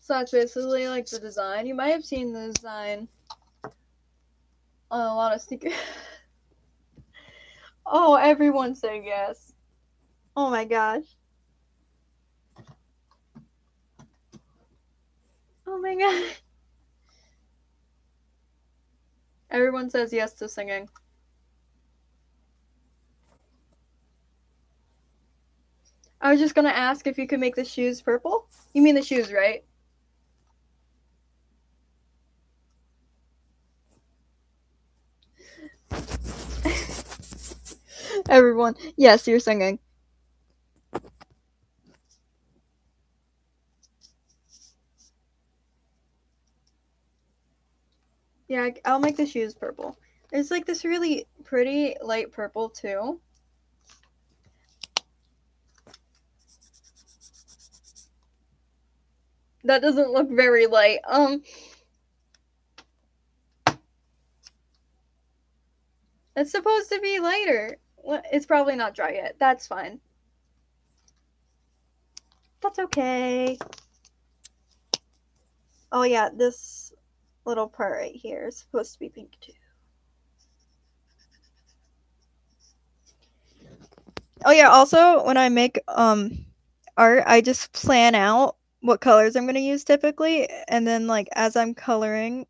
So that's basically like the design. You might have seen the design on a lot of stickers. oh, everyone said yes. Oh my gosh. Oh my god. Everyone says yes to singing. I was just gonna ask if you could make the shoes purple. You mean the shoes, right? Everyone, yes, you're singing. Yeah, I'll make the shoes purple. It's like this really pretty light purple too. That doesn't look very light. Um It's supposed to be lighter. It's probably not dry yet. That's fine. That's okay. Oh yeah, this little part right here is supposed to be pink too. Oh yeah, also when I make um art, I just plan out what colors I'm going to use typically and then like as I'm coloring,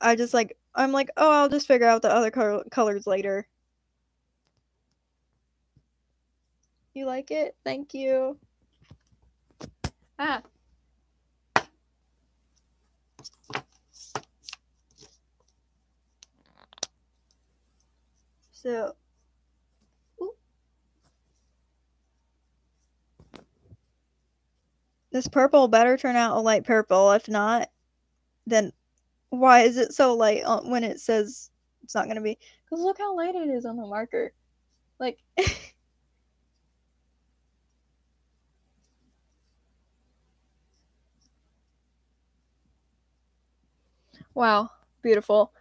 I just like I'm like, "Oh, I'll just figure out the other col- colors later." You like it? Thank you. Ah. So This purple better turn out a light purple. If not, then why is it so light when it says it's not going to be? Because look how light it is on the marker. Like. wow. Beautiful.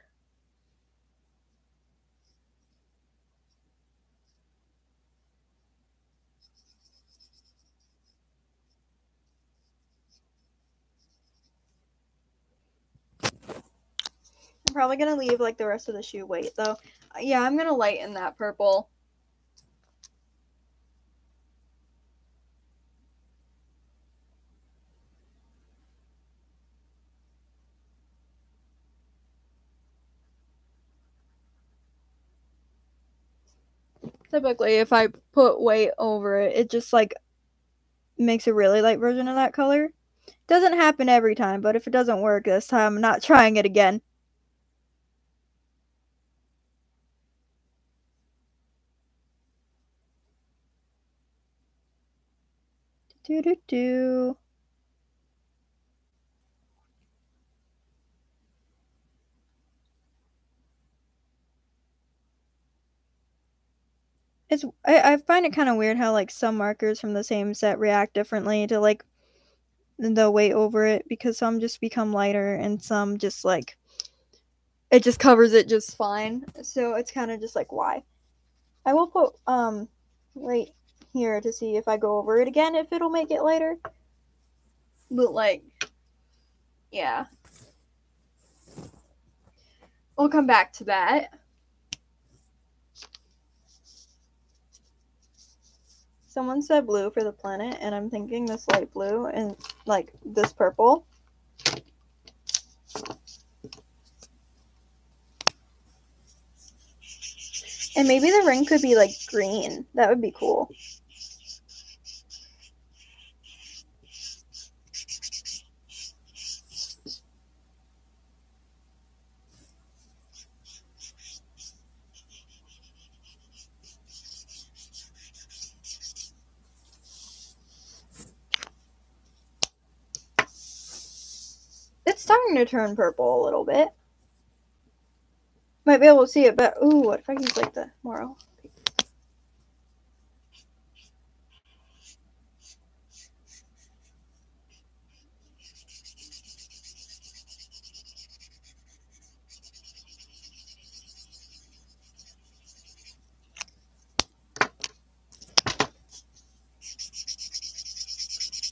Probably gonna leave like the rest of the shoe white though. Uh, yeah, I'm gonna lighten that purple. Typically, if I put white over it, it just like makes a really light version of that color. Doesn't happen every time, but if it doesn't work this time, I'm not trying it again. Do do do. It's I, I find it kind of weird how like some markers from the same set react differently to like the weight over it because some just become lighter and some just like it just covers it just fine. So it's kind of just like why. I will put um right here to see if I go over it again if it'll make it lighter. But like yeah. We'll come back to that. Someone said blue for the planet, and I'm thinking this light blue and like this purple. And maybe the ring could be like green. That would be cool. It's starting to turn purple a little bit. Might be able to see it, but ooh, what if I use like the moral?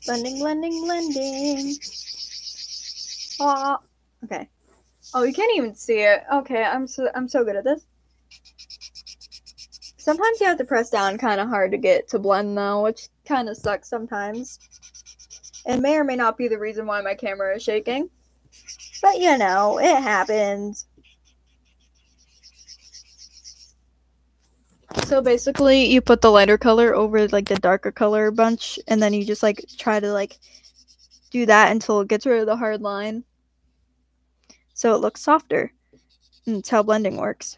Blending, blending, blending. Okay. Oh, you can't even see it. Okay, I'm so I'm so good at this. Sometimes you have to press down kind of hard to get to blend though, which kind of sucks sometimes. And may or may not be the reason why my camera is shaking. But you know, it happens. So basically, you put the lighter color over like the darker color bunch, and then you just like try to like do that until it gets rid of the hard line so it looks softer. Hmm, and that's how blending works.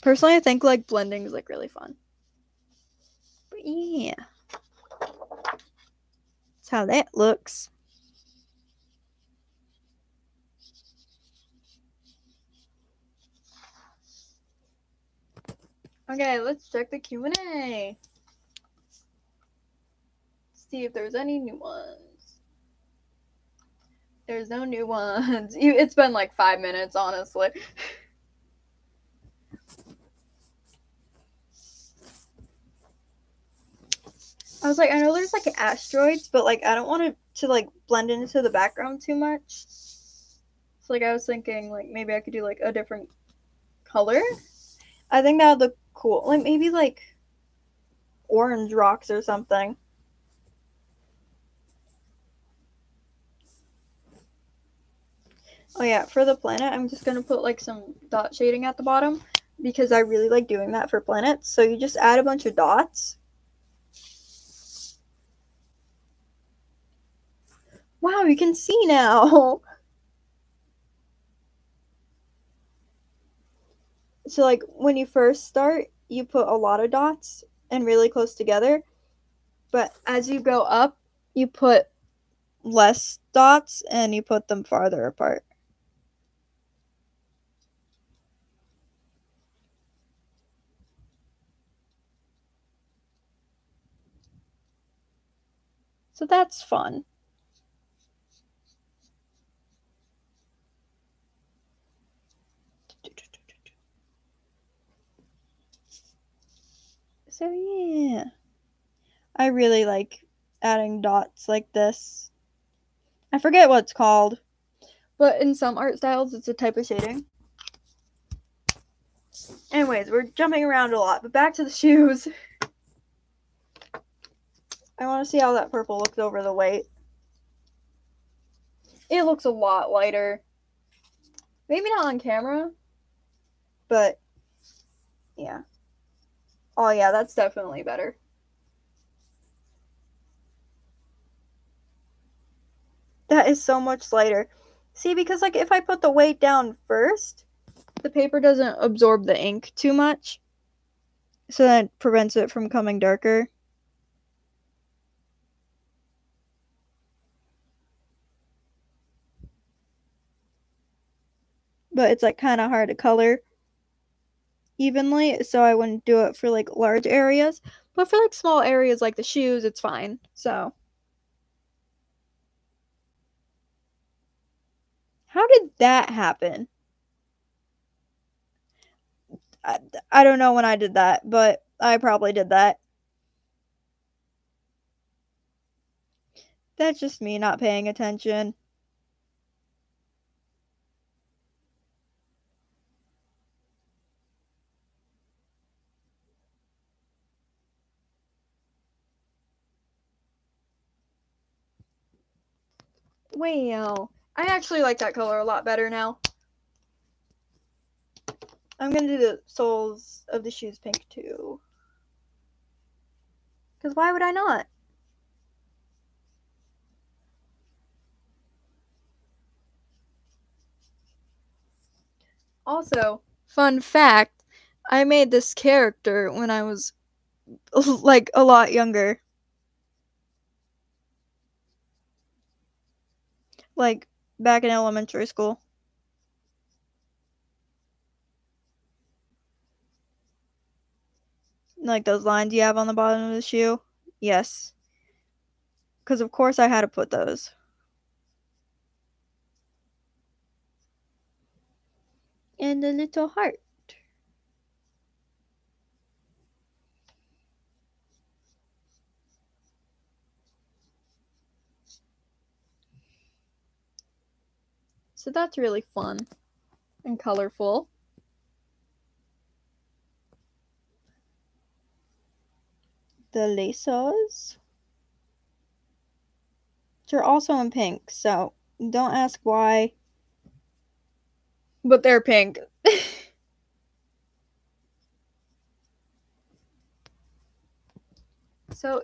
Personally, I think like blending is like really fun. But yeah. That's how that looks. Okay, let's check the Q&A see if there's any new ones. There's no new ones. It's been like five minutes, honestly. I was like, I know there's like asteroids, but like I don't want it to like blend into the background too much. So like I was thinking like maybe I could do like a different color. I think that would look cool. Like maybe like orange rocks or something. Oh yeah, for the planet, I'm just gonna put like some dot shading at the bottom because I really like doing that for planets. So you just add a bunch of dots. Wow, you can see now. So like when you first start, you put a lot of dots and really close together. But as you go up, you put less dots and you put them farther apart. So that's fun. So yeah. I really like adding dots like this. I forget what it's called, but in some art styles it's a type of shading. Anyways, we're jumping around a lot, but back to the shoes. I want to see how that purple looks over the weight. It looks a lot lighter. Maybe not on camera, but yeah. Oh yeah, that's definitely better. That is so much lighter. See, because like if I put the weight down first, the paper doesn't absorb the ink too much. So that prevents it from coming darker. But it's like kind of hard to color evenly, so I wouldn't do it for like large areas. But for like small areas like the shoes, it's fine. So How did that happen? I, I don't know when I did that, but I probably did that. That's just me not paying attention. Wow. I actually like that color a lot better now. I'm gonna do the soles of the shoes pink too. Because why would I not? Also, fun fact, I made this character when I was like a lot younger. Like back in elementary school. Like those lines you have on the bottom of the shoe? Yes. Because, of course, I had to put those. And a little heart. So that's really fun and colorful. The laces. They're also in pink, so don't ask why. But they're pink. so,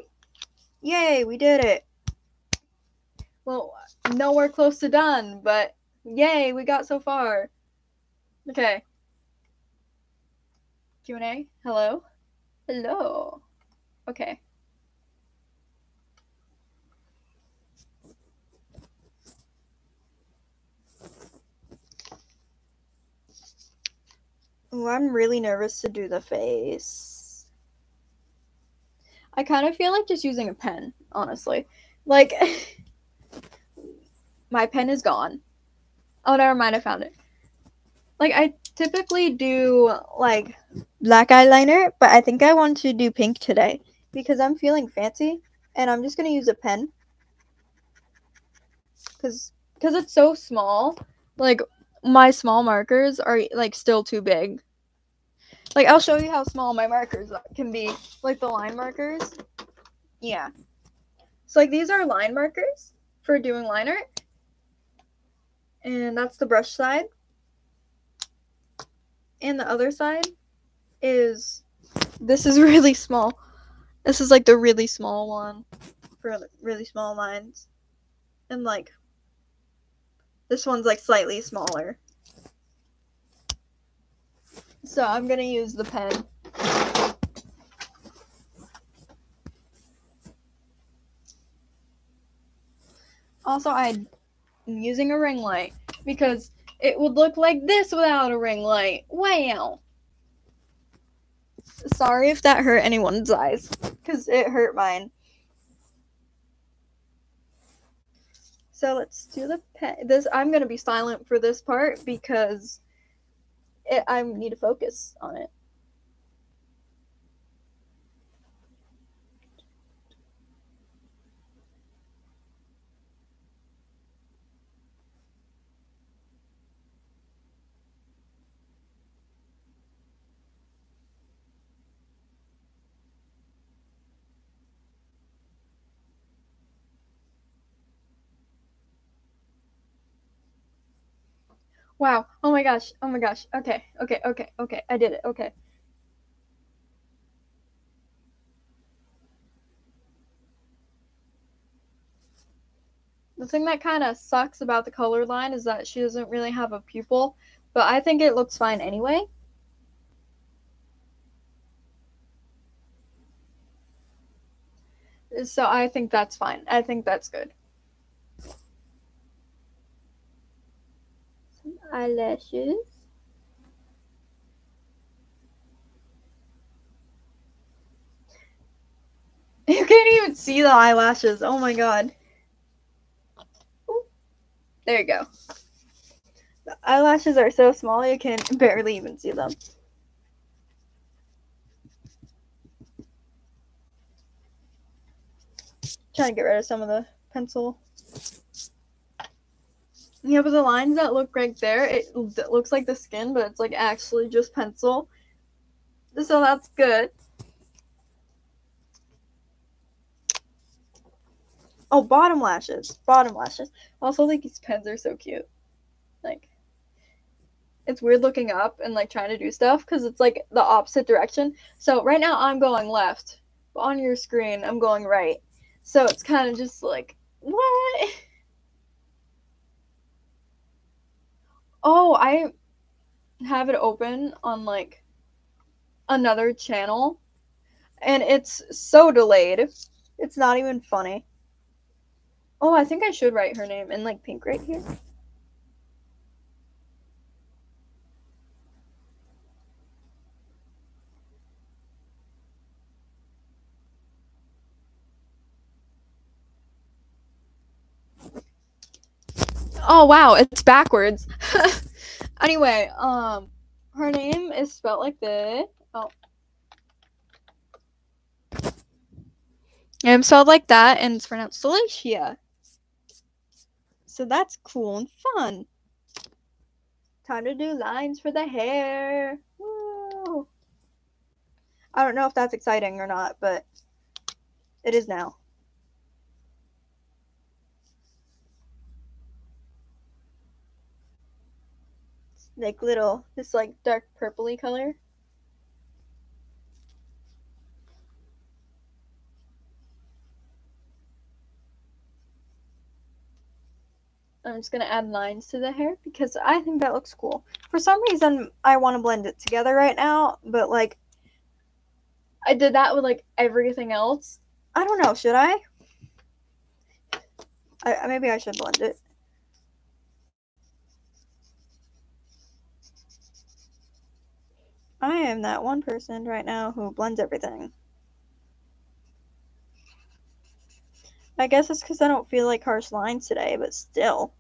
yay, we did it. Well, nowhere close to done, but Yay, we got so far. Okay. Q&A? Hello? Hello. Okay. Ooh, I'm really nervous to do the face. I kind of feel like just using a pen, honestly. Like, my pen is gone. Oh, never mind. I found it. Like I typically do like black eyeliner, but I think I want to do pink today because I'm feeling fancy, and I'm just gonna use a pen. Cause, cause it's so small. Like my small markers are like still too big. Like I'll show you how small my markers can be, like the line markers. Yeah. So like these are line markers for doing line art. And that's the brush side. And the other side is this is really small. This is like the really small one for really small lines. And like this one's like slightly smaller. So I'm going to use the pen. Also, I'm using a ring light because it would look like this without a ring light. Wow. Sorry if that hurt anyone's eyes because it hurt mine. So let's do the pen. This I'm gonna be silent for this part because it, I need to focus on it. Wow. Oh my gosh. Oh my gosh. Okay. Okay. Okay. Okay. I did it. Okay. The thing that kind of sucks about the color line is that she doesn't really have a pupil, but I think it looks fine anyway. So I think that's fine. I think that's good. Eyelashes. You can't even see the eyelashes. Oh my god. There you go. The eyelashes are so small you can barely even see them. Trying to get rid of some of the pencil. Yeah, but the lines that look right there, it, it looks like the skin, but it's like actually just pencil. So that's good. Oh, bottom lashes. Bottom lashes. Also, like, these pens are so cute. Like, it's weird looking up and, like, trying to do stuff because it's, like, the opposite direction. So, right now, I'm going left. But on your screen, I'm going right. So, it's kind of just like, what? Oh, I have it open on like another channel and it's so delayed. It's not even funny. Oh, I think I should write her name in like pink right here. Oh wow, it's backwards. anyway, um her name is spelled like this. Oh. And spelled like that and it's pronounced Celicia. So that's cool and fun. Time to do lines for the hair. Woo. I don't know if that's exciting or not, but it is now. Like little this like dark purpley color. I'm just gonna add lines to the hair because I think that looks cool. For some reason, I want to blend it together right now, but like, I did that with like everything else. I don't know. Should I? I maybe I should blend it. I am that one person right now who blends everything. I guess it's because I don't feel like harsh lines today, but still.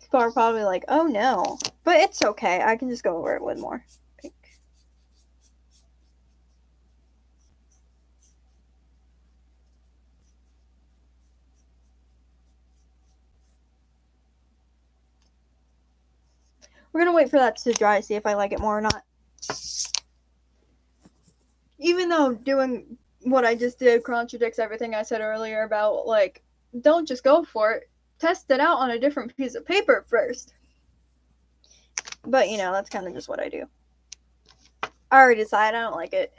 People are probably like, oh no. But it's okay. I can just go over it with more we're gonna wait for that to dry, see if I like it more or not. Even though doing what I just did contradicts everything I said earlier about like don't just go for it. Test it out on a different piece of paper first. But you know, that's kind of just what I do. I already decided I don't like it.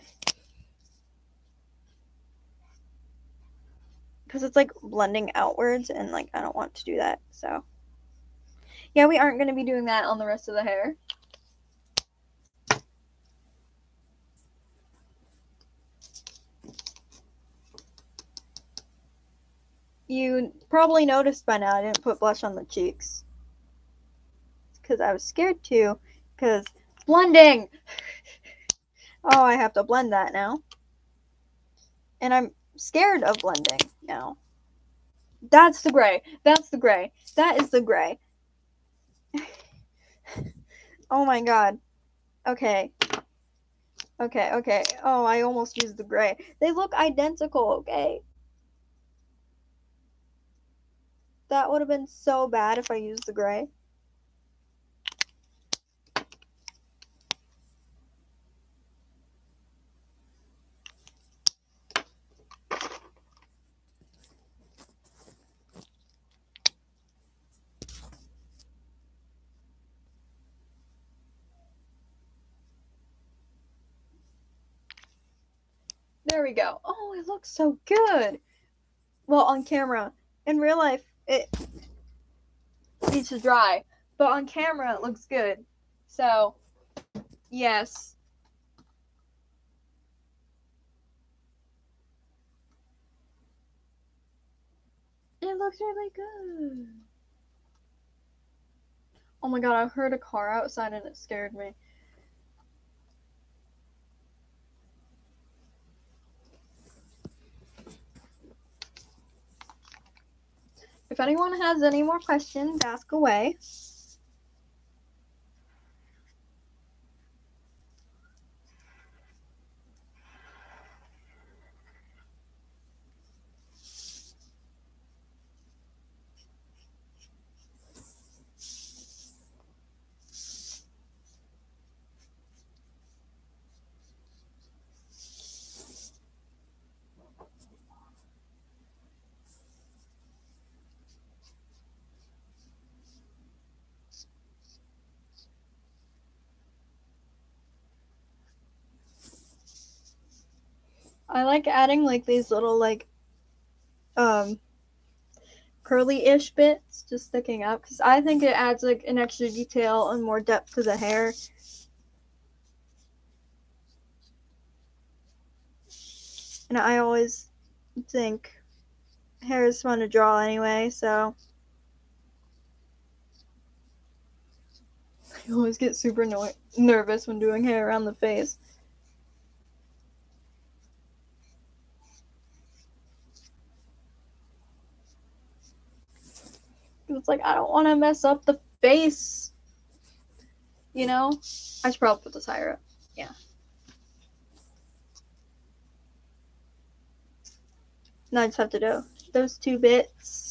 Because it's like blending outwards and like I don't want to do that. So yeah, we aren't going to be doing that on the rest of the hair. You probably noticed by now I didn't put blush on the cheeks. Because I was scared to. Because blending! oh, I have to blend that now. And I'm scared of blending now. That's the gray. That's the gray. That is the gray. Oh my god. Okay. Okay, okay. Oh, I almost used the gray. They look identical, okay? That would have been so bad if I used the gray. There we go. Oh, it looks so good. Well, on camera. In real life, it needs to dry. But on camera, it looks good. So, yes. It looks really good. Oh my god, I heard a car outside and it scared me. If anyone has any more questions, ask away. I like adding like these little like um curly-ish bits just sticking up because I think it adds like an extra detail and more depth to the hair. And I always think hair is fun to draw anyway, so I always get super no- nervous when doing hair around the face. It's like I don't want to mess up the face. You know? I should probably put this higher up. Yeah. Now I just have to do those two bits.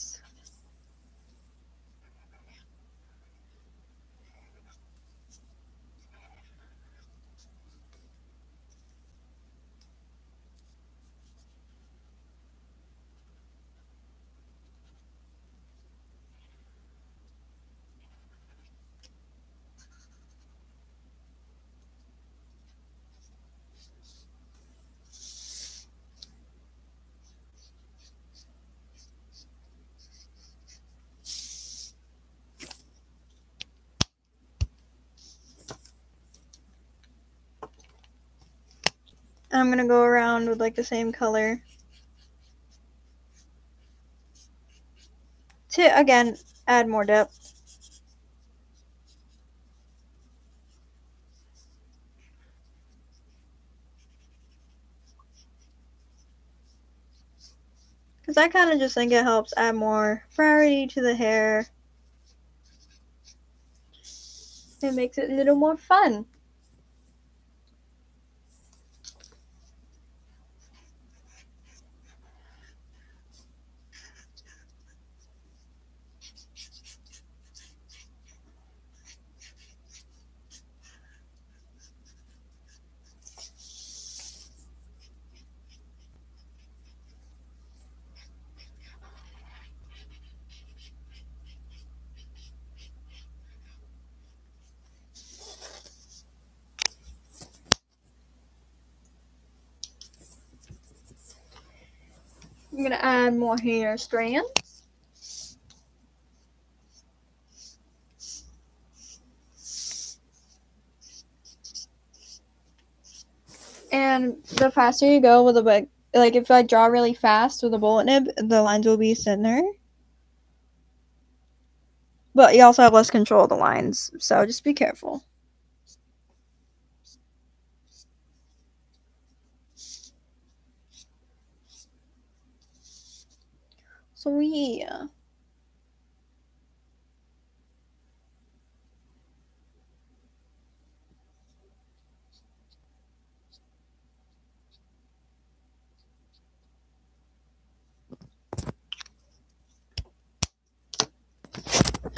I'm gonna go around with like the same color. To again add more depth. Because I kind of just think it helps add more variety to the hair. It makes it a little more fun. Gonna add more hair strands. And the faster you go with a big, like if I draw really fast with a bullet nib, the lines will be thinner. But you also have less control of the lines, so just be careful. Yeah.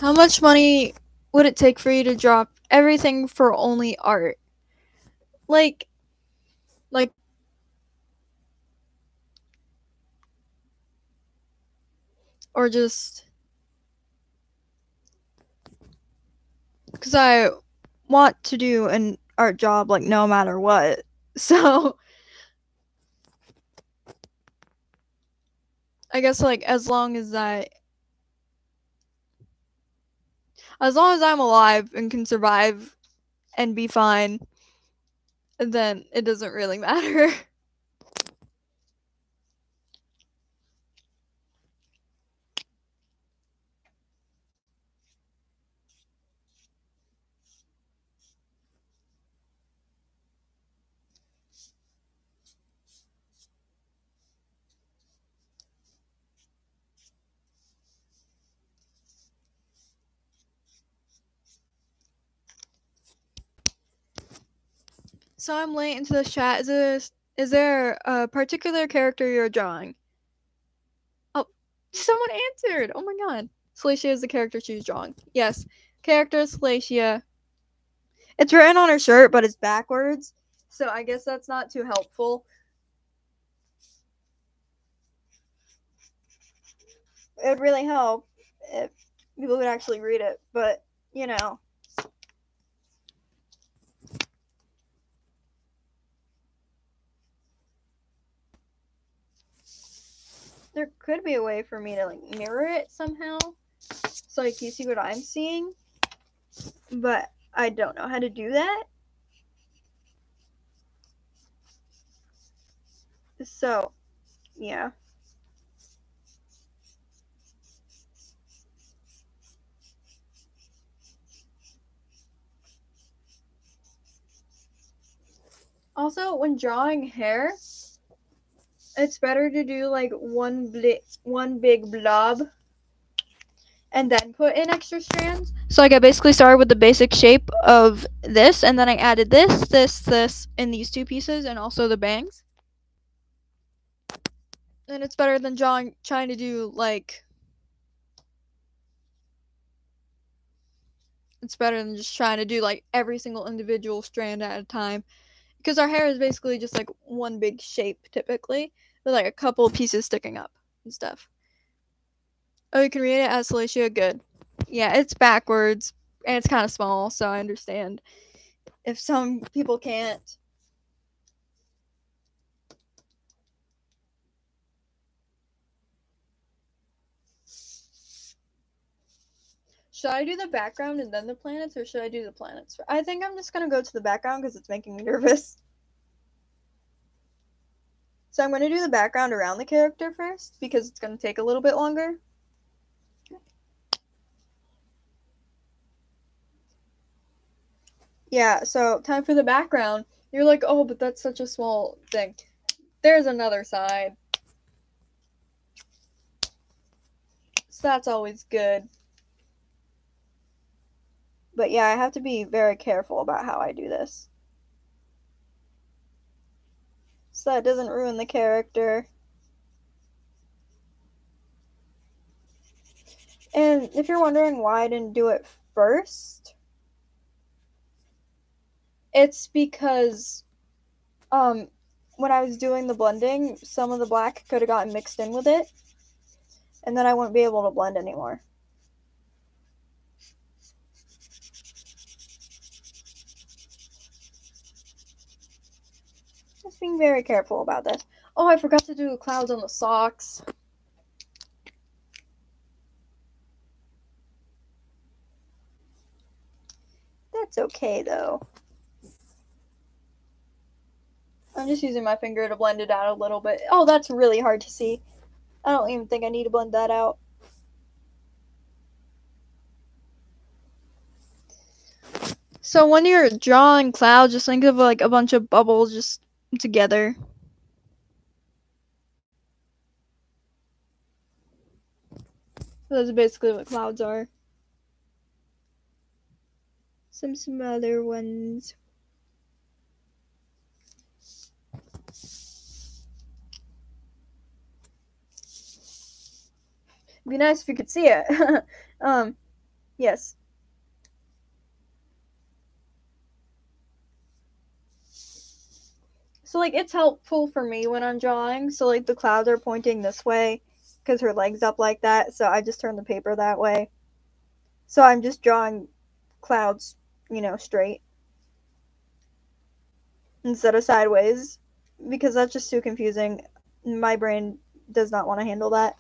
How much money would it take for you to drop everything for only art? Like, or just because I want to do an art job like no matter what. So I guess like as long as I as long as I'm alive and can survive and be fine, then it doesn't really matter. So I'm late into the chat. Is this is there a particular character you're drawing? Oh, someone answered. Oh my god. Salacia is the character she's drawing. Yes. Character Salacia. It's written on her shirt, but it's backwards. So I guess that's not too helpful. It would really help if people would actually read it, but you know. There could be a way for me to like mirror it somehow so like you see what I'm seeing. But I don't know how to do that. So, yeah. Also, when drawing hair, it's better to do like one bli- one big blob and then put in extra strands. So like I basically started with the basic shape of this and then I added this, this, this in these two pieces and also the bangs. And it's better than drawing trying to do like it's better than just trying to do like every single individual strand at a time because our hair is basically just like one big shape typically with like a couple pieces sticking up and stuff. Oh, you can read it as Salacia. Good. Yeah, it's backwards and it's kind of small, so I understand if some people can't. Should I do the background and then the planets, or should I do the planets? I think I'm just gonna go to the background because it's making me nervous. So I'm going to do the background around the character first because it's going to take a little bit longer. Yeah, so time for the background. You're like, oh, but that's such a small thing. There's another side. So that's always good. But yeah, I have to be very careful about how I do this. So that doesn't ruin the character. And if you're wondering why I didn't do it first, it's because um, when I was doing the blending, some of the black could have gotten mixed in with it, and then I wouldn't be able to blend anymore. Being very careful about this. Oh, I forgot to do clouds on the socks. That's okay though. I'm just using my finger to blend it out a little bit. Oh, that's really hard to see. I don't even think I need to blend that out. So when you're drawing clouds, just think of like a bunch of bubbles just together. That's basically what clouds are. Some some other ones. be nice if you could see it. um, yes. So like it's helpful for me when I'm drawing. So like the clouds are pointing this way because her legs up like that. So I just turn the paper that way. So I'm just drawing clouds, you know, straight instead of sideways because that's just too confusing. My brain does not want to handle that.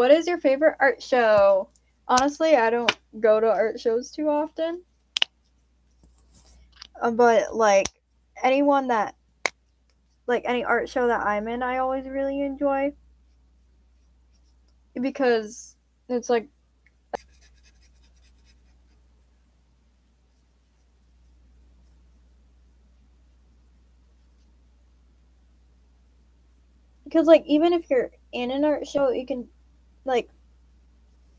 What is your favorite art show? Honestly, I don't go to art shows too often. Uh, but like anyone that like any art show that I'm in, I always really enjoy because it's like because like even if you're in an art show, you can like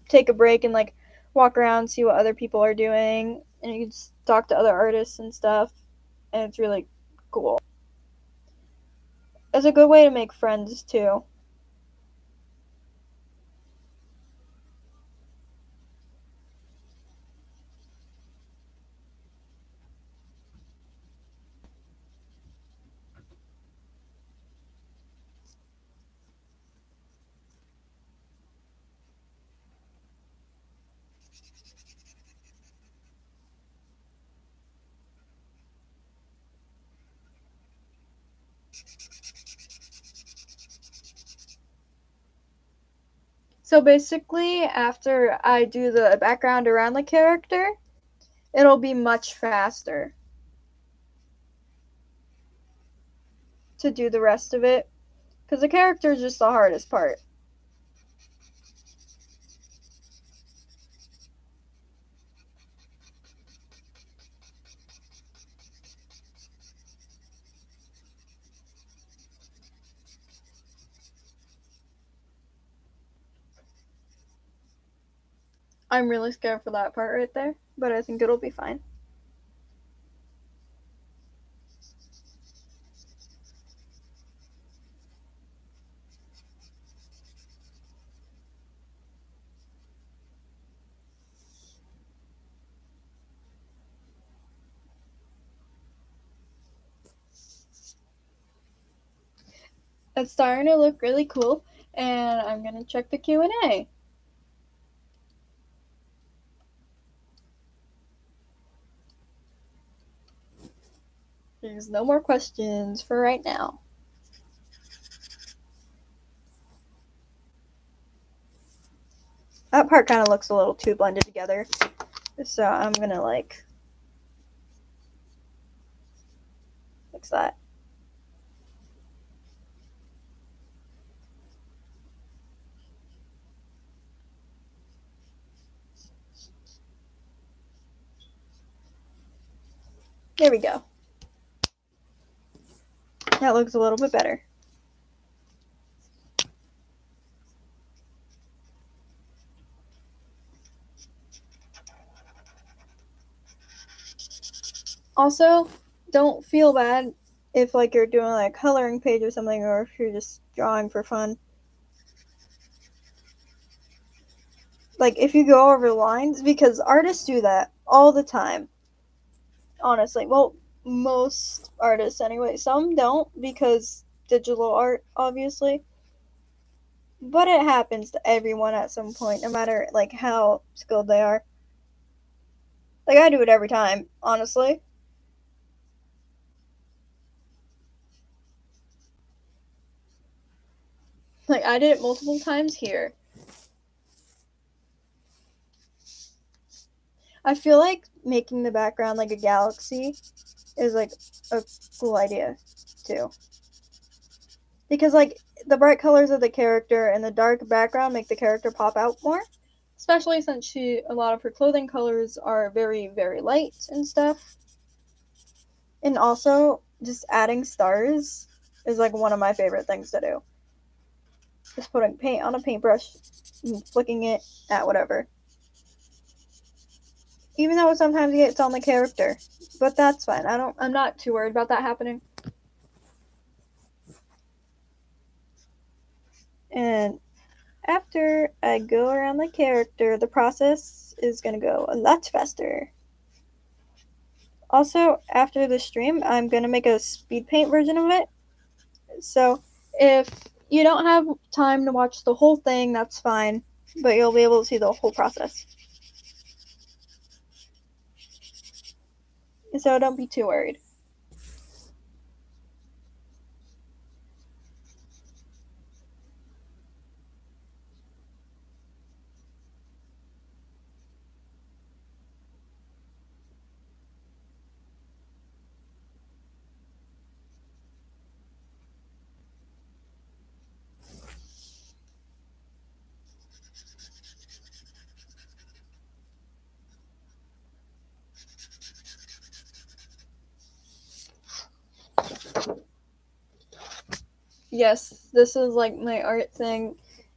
take a break and like walk around, see what other people are doing, and you can just talk to other artists and stuff, and it's really cool. It's a good way to make friends too. So basically, after I do the background around the character, it'll be much faster to do the rest of it. Because the character is just the hardest part. I'm really scared for that part right there, but I think it'll be fine. It's starting to look really cool, and I'm gonna check the Q&A. There's no more questions for right now. That part kind of looks a little too blended together. So I'm going to like fix that. There we go. That looks a little bit better. Also, don't feel bad if like you're doing like a coloring page or something or if you're just drawing for fun. Like if you go over lines because artists do that all the time. Honestly. Well, most artists anyway. Some don't because digital art, obviously. But it happens to everyone at some point, no matter like how skilled they are. Like I do it every time, honestly. Like I did it multiple times here. I feel like making the background like a galaxy is like a cool idea too. Because like the bright colors of the character and the dark background make the character pop out more. Especially since she a lot of her clothing colors are very, very light and stuff. And also just adding stars is like one of my favorite things to do. Just putting paint on a paintbrush and flicking it at whatever. Even though sometimes it's on the character. But that's fine. I don't I'm not too worried about that happening. And after I go around the character, the process is going to go a lot faster. Also, after the stream, I'm going to make a speed paint version of it. So, if you don't have time to watch the whole thing, that's fine, but you'll be able to see the whole process. So, don't be too worried. Yes, this is like my art thing.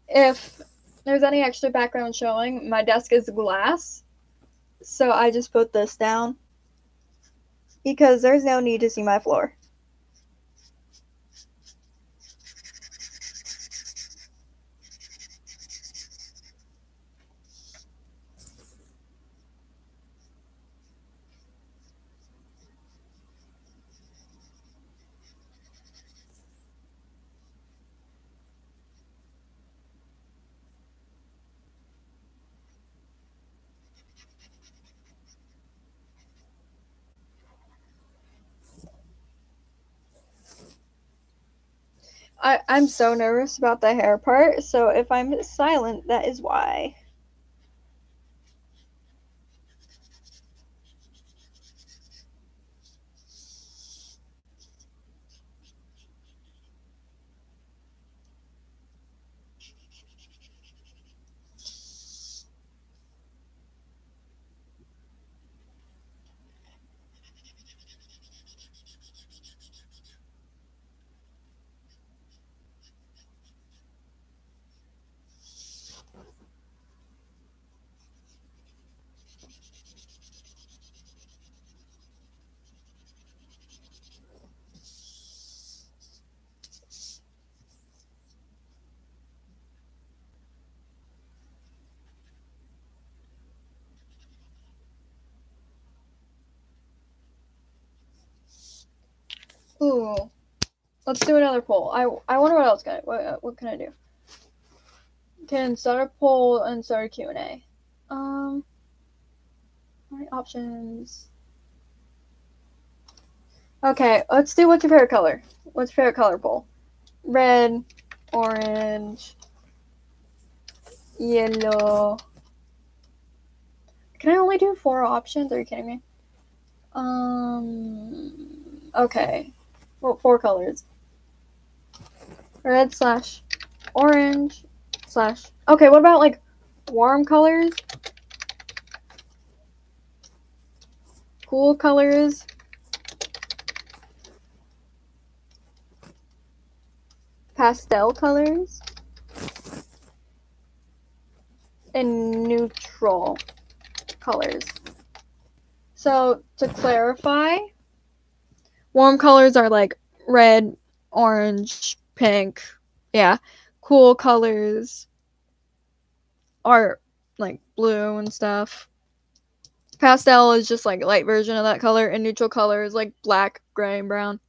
If there's any extra background showing, my desk is glass. So I just put this down because there's no need to see my floor. I, I'm so nervous about the hair part, so if I'm silent, that is why. Let's do another poll. I, I wonder what else can I, what, what can I do? Can start a poll and start a Q&A. Um, Alright, options. Okay, let's do what's your favorite color? What's your favorite color poll? Red, orange, yellow. Can I only do four options? Are you kidding me? Um, okay. Well, four colors. Red slash orange slash. Okay, what about like warm colors? Cool colors. Pastel colors. And neutral colors. So to clarify, warm colors are like red, orange, pink. Yeah. Cool colors are like blue and stuff. Pastel is just like a light version of that color, and neutral color is like black, gray, and brown.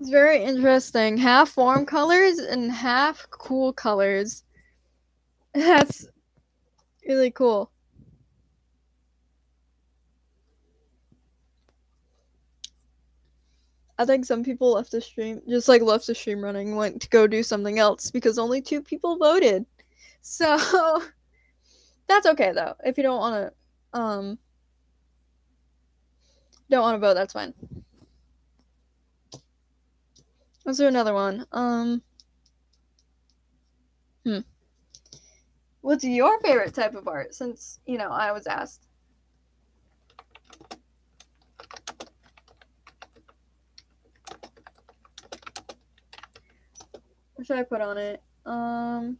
It's very interesting. Half warm colors and half cool colors. That's really cool. I think some people left the stream, just like left the stream running, went to go do something else because only two people voted. So that's okay though. If you don't want to, um, don't want to vote, that's fine. Let's do another one. Um, hmm. What's your favorite type of art? Since you know I was asked. What should I put on it? Um,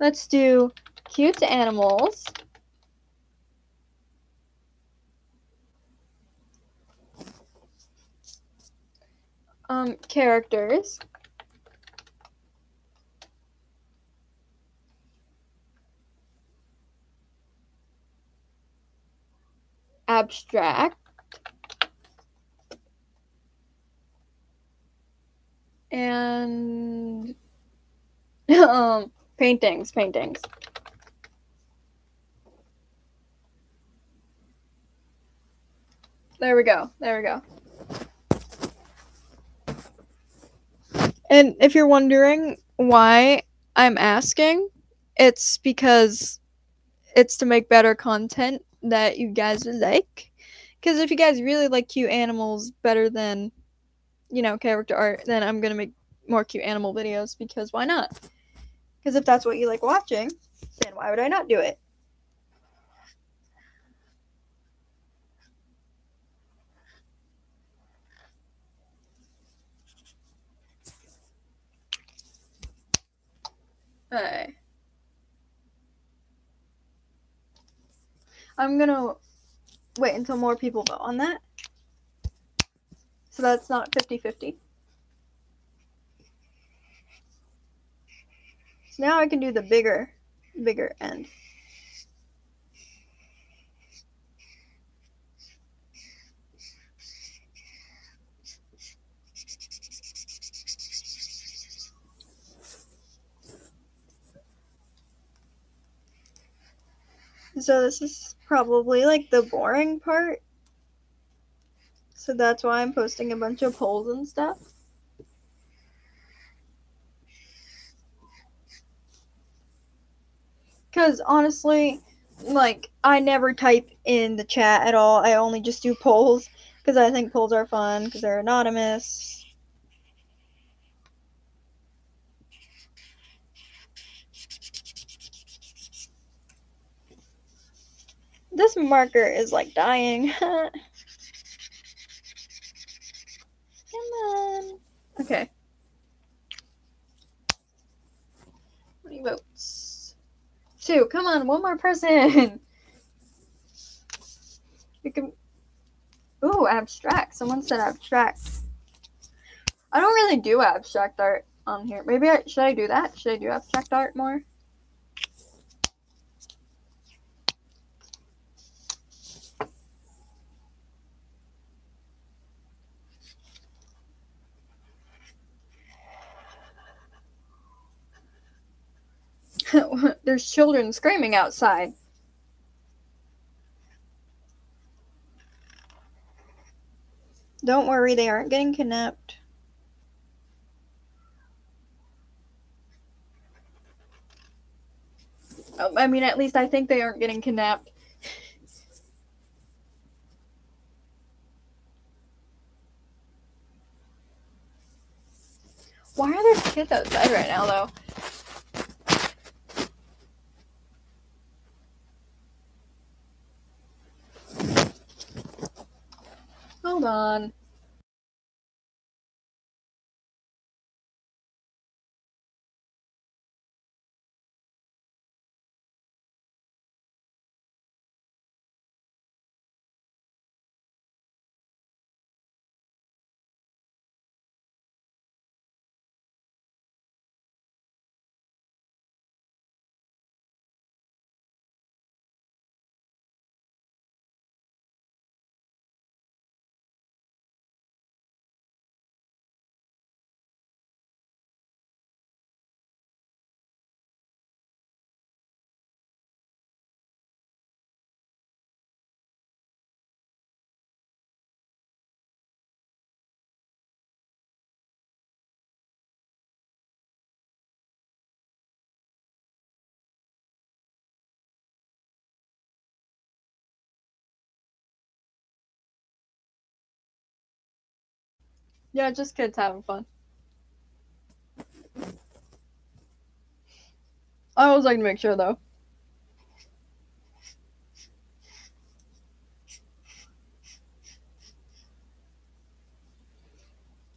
let's do cute animals. Um, characters. Abstract. and um paintings paintings there we go there we go and if you're wondering why i'm asking it's because it's to make better content that you guys would like because if you guys really like cute animals better than you know, character art, then I'm gonna make more cute animal videos because why not? Because if that's what you like watching, then why would I not do it? Okay. I'm gonna wait until more people vote on that. So that's not 50-50. So now I can do the bigger, bigger end. So this is probably like the boring part. So that's why I'm posting a bunch of polls and stuff. Because honestly, like, I never type in the chat at all. I only just do polls because I think polls are fun because they're anonymous This marker is like dying. Come on. Okay. How many votes? Two. Come on, one more person. You can. Ooh, abstract. Someone said abstract. I don't really do abstract art on here. Maybe I should I do that? Should I do abstract art more? There's children screaming outside. Don't worry, they aren't getting kidnapped. Oh, I mean, at least I think they aren't getting kidnapped. Why are there kids outside right now, though? On. Yeah, just kids having fun. I always like to make sure though.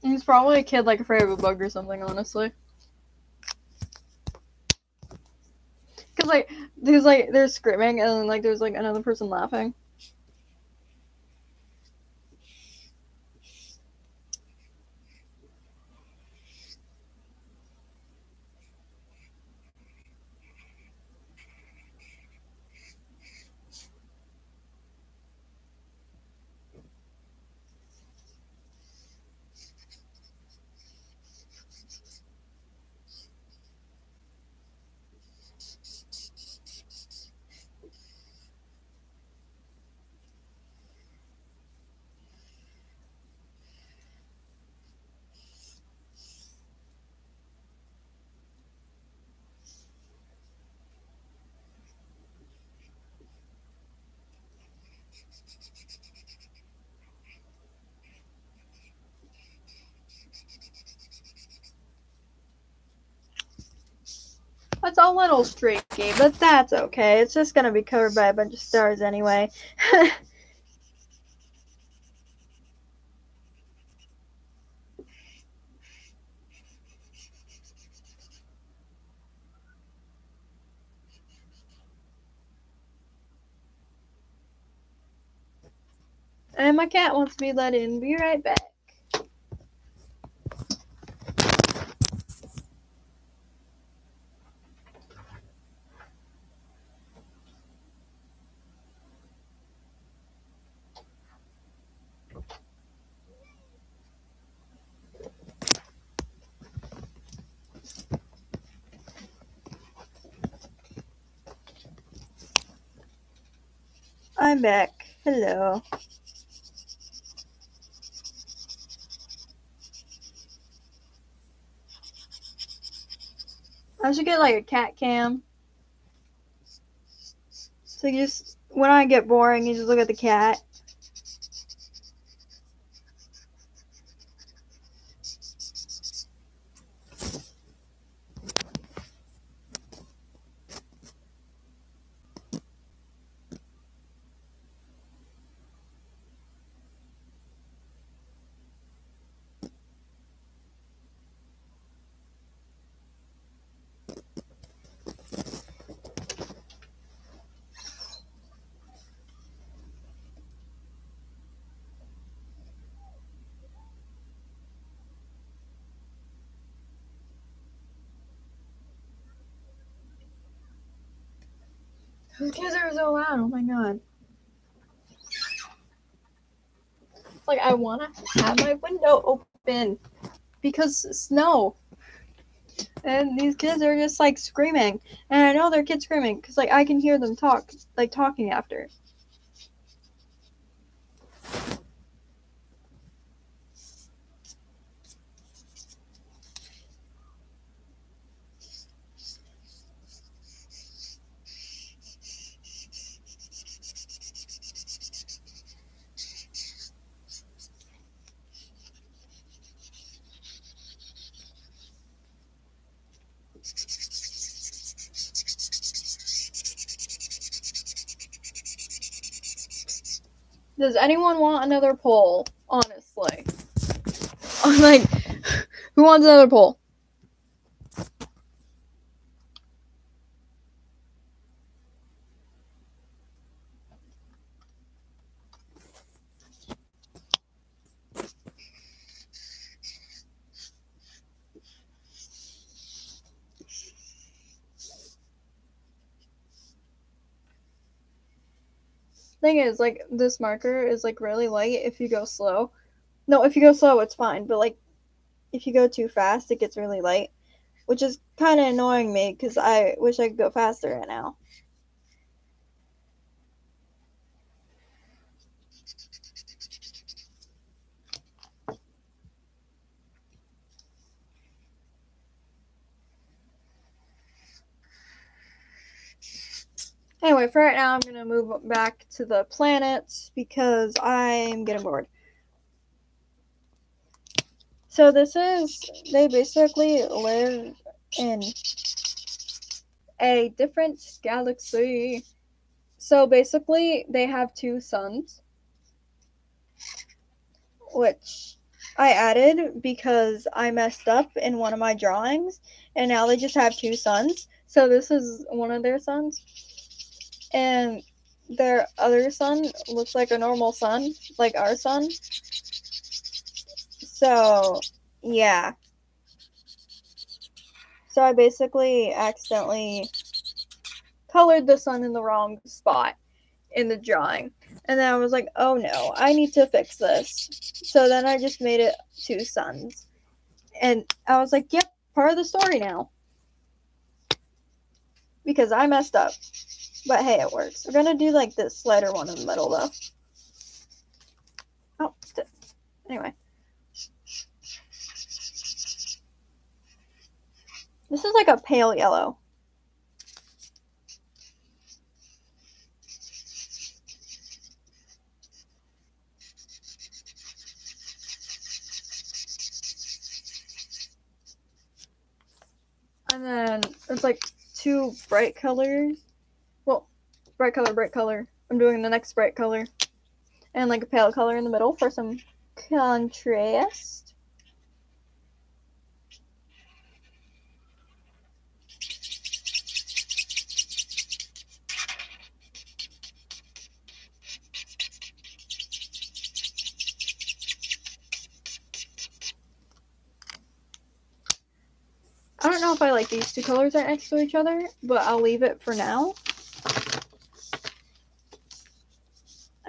He's probably a kid like afraid of a bug or something, honestly. Cause like there's like they're screaming and then like there's like another person laughing. That's a little streaky, but that's okay. It's just gonna be covered by a bunch of stars anyway. and my cat wants to be let in. Be right back. I'm back. Hello. I should get like a cat cam. So you just when I get boring, you just look at the cat. Those kids are so loud. Oh my god. Like I want to have my window open because snow. And these kids are just like screaming. And I know they're kids screaming because like I can hear them talk, like talking after. Does anyone want another poll? Honestly. I'm like, who wants another poll? Thing is, like, this marker is like really light if you go slow. No, if you go slow, it's fine, but like, if you go too fast, it gets really light, which is kind of annoying me because I wish I could go faster right now. Anyway, for right now, I'm gonna move back to the planets because I'm getting bored. So this is they basically live in a different galaxy. So basically, they have two suns, which I added because I messed up in one of my drawings, and now they just have two suns. So this is one of their suns and their other sun looks like a normal sun, like our sun. So, yeah. So I basically accidentally colored the sun in the wrong spot in the drawing. And then I was like, oh no, I need to fix this. So then I just made it two suns. And I was like, yep, part of the story now. Because I messed up. But hey, it works. We're gonna do like this slider one in the middle though. Oh, anyway. This is like a pale yellow. And then it's like two bright colors bright color, bright color. I'm doing the next bright color. And like a pale color in the middle for some contrast. I don't know if I like these two colors right next to each other, but I'll leave it for now.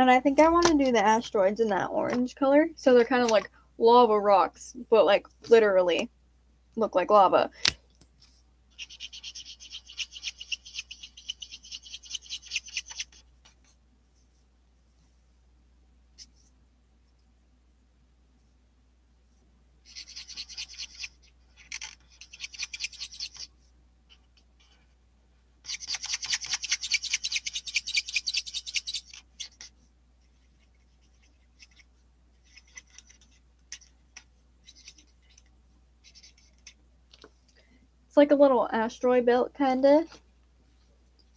And I think I want to do the asteroids in that orange color. So they're kind of like lava rocks, but like literally look like lava. Like a little asteroid belt, kinda,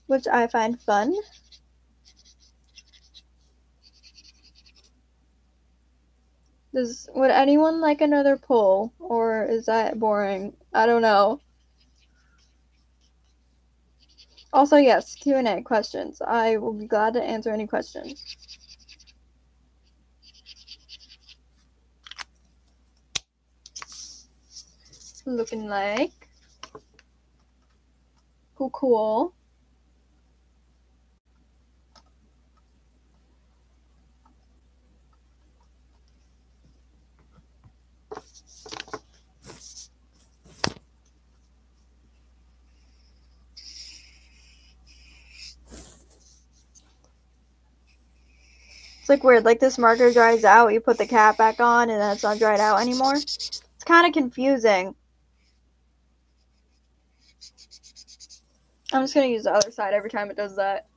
which I find fun. Does would anyone like another poll, or is that boring? I don't know. Also, yes, Q and A questions. I will be glad to answer any questions. Looking like cool, cool. It's like weird, like this marker dries out, you put the cap back on, and then it's not dried out anymore. It's kind of confusing. I'm just gonna use the other side every time it does that.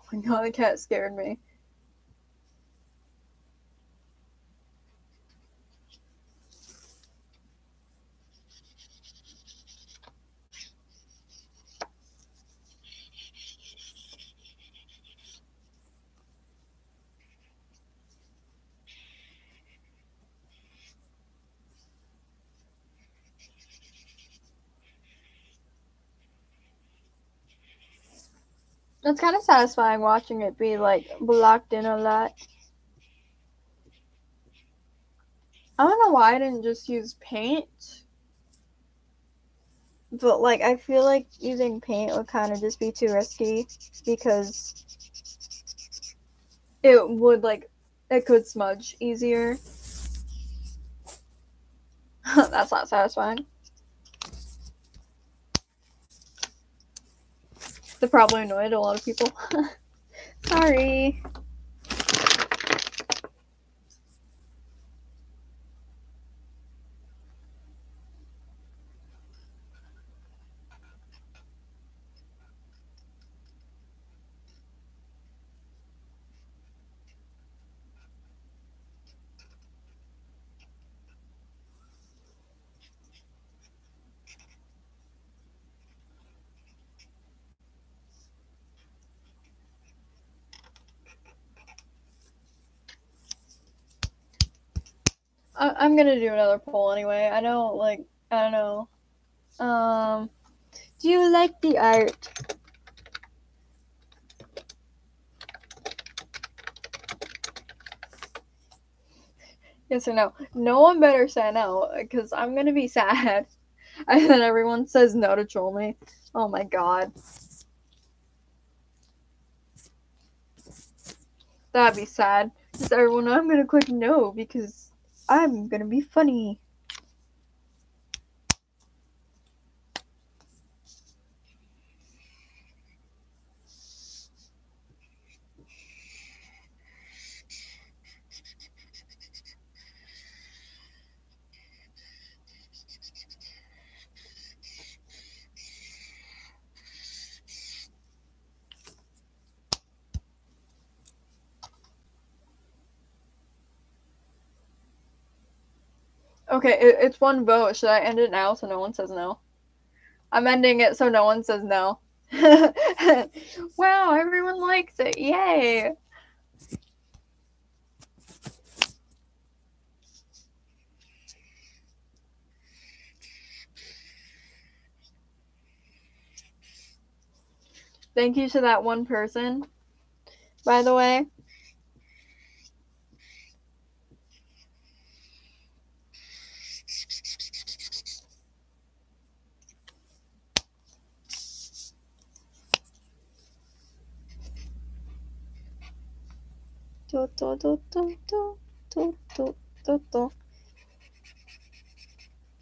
Oh my god, the cat scared me. It's kind of satisfying watching it be like blocked in a lot. I don't know why I didn't just use paint. But like I feel like using paint would kind of just be too risky because it would like it could smudge easier. That's not satisfying. That probably annoyed a lot of people. Sorry. I- am gonna do another poll anyway. I don't like. I don't know. Um, do you like the art? Yes or no? No one better say no, because I'm gonna be sad. And then everyone says no to troll me. Oh my god. That'd be sad. Just everyone, I'm gonna click no because I'm gonna be funny. Okay, it, it's one vote. Should I end it now so no one says no? I'm ending it so no one says no. wow, everyone likes it. Yay. Thank you to that one person, by the way.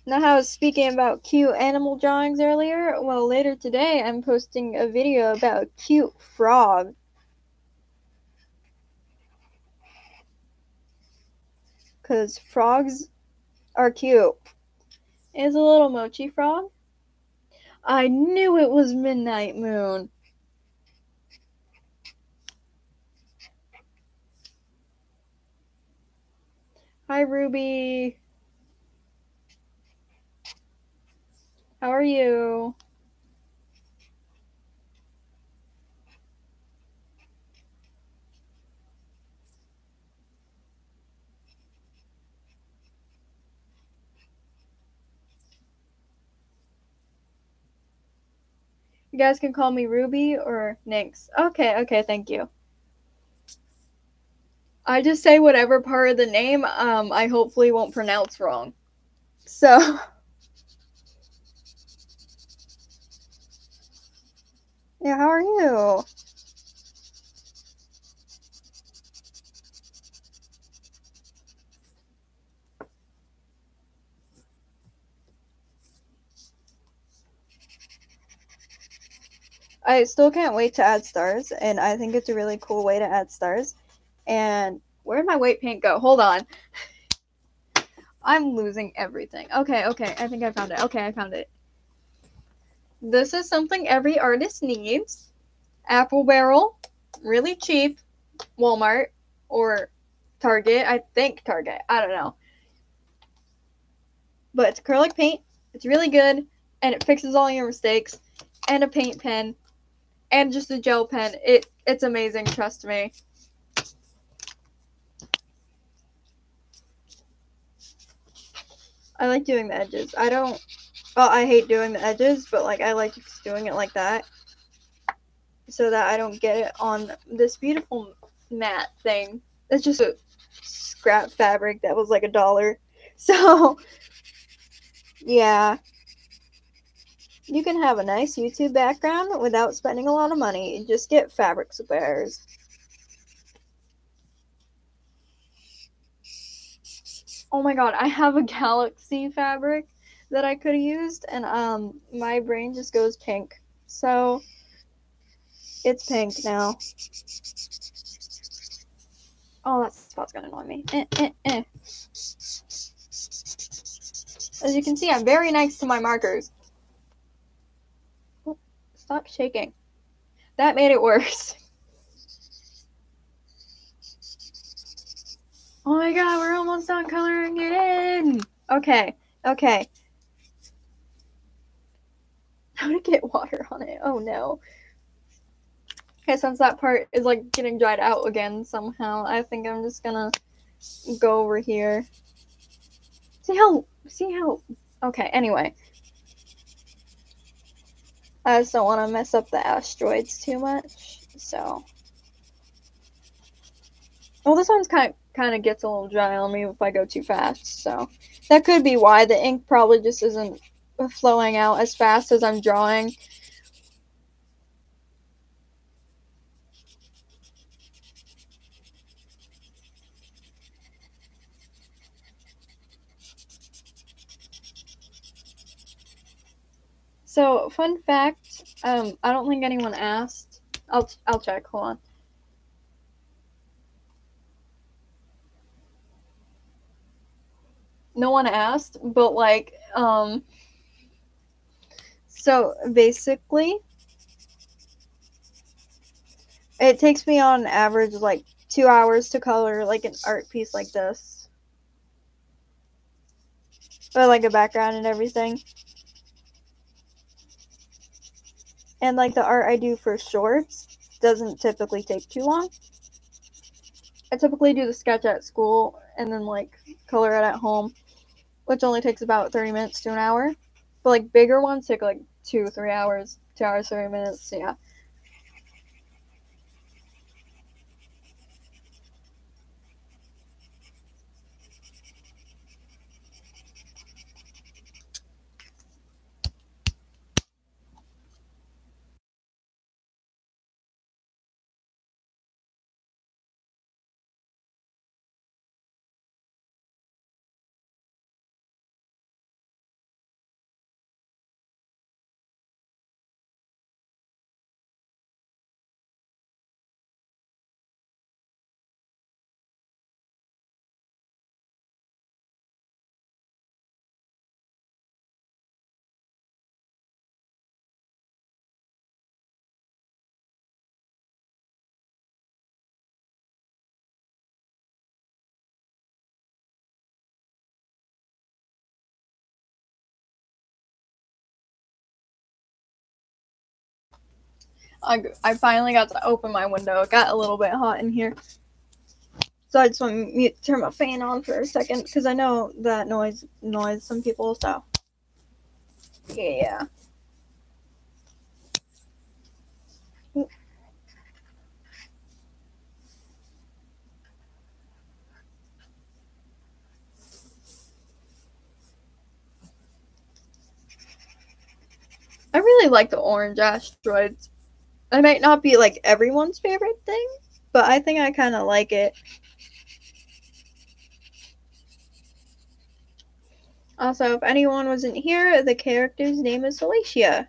Now, I was speaking about cute animal drawings earlier. Well, later today, I'm posting a video about a cute frog. Because frogs are cute. Is a little mochi frog. I knew it was Midnight Moon. Hi, Ruby. How are you? You guys can call me Ruby or Nynx. Okay, okay, thank you. I just say whatever part of the name um, I hopefully won't pronounce wrong. So. Yeah, how are you? I still can't wait to add stars, and I think it's a really cool way to add stars. And where did my weight paint go? Hold on. I'm losing everything. Okay, okay, I think I found it. Okay, I found it. This is something every artist needs. Apple Barrel, really cheap. Walmart or Target. I think Target. I don't know. But it's acrylic paint. It's really good and it fixes all your mistakes. And a paint pen and just a gel pen. It it's amazing, trust me. I like doing the edges. I don't well, I hate doing the edges, but like I like just doing it like that. So that I don't get it on this beautiful mat thing. It's just a scrap fabric that was like a dollar. So yeah. You can have a nice YouTube background without spending a lot of money. Just get fabric suppliers. Oh my god, I have a galaxy fabric that I could have used, and um, my brain just goes pink. So it's pink now. Oh, that spot's gonna annoy me. Eh, eh, eh. As you can see, I'm very nice to my markers. Stop shaking. That made it worse. Oh my god, we're almost done coloring it in. Okay, okay. How to get water on it? Oh no. Okay, since that part is like getting dried out again somehow, I think I'm just gonna go over here. See how, see how, okay, anyway. I just don't want to mess up the asteroids too much, so. Well, this one's kind of, kind of gets a little dry on me if I go too fast, so. That could be why the ink probably just isn't flowing out as fast as I'm drawing. So, fun fact, um, I don't think anyone asked. I'll I'll check. Hold on. No one asked, but like, um, so basically, it takes me on average like two hours to color like an art piece like this, but like a background and everything. And like the art I do for shorts doesn't typically take too long. I typically do the sketch at school and then like color it at home, which only takes about 30 minutes to an hour. But like bigger ones take like two, three hours, two hours, 30 minutes. Yeah. I, I finally got to open my window. It got a little bit hot in here. So I just want to turn my fan on for a second because I know that noise annoys some people. So yeah. I really like the orange asteroids. It might not be like everyone's favorite thing, but I think I kind of like it. Also, if anyone wasn't here, the character's name is Salacia.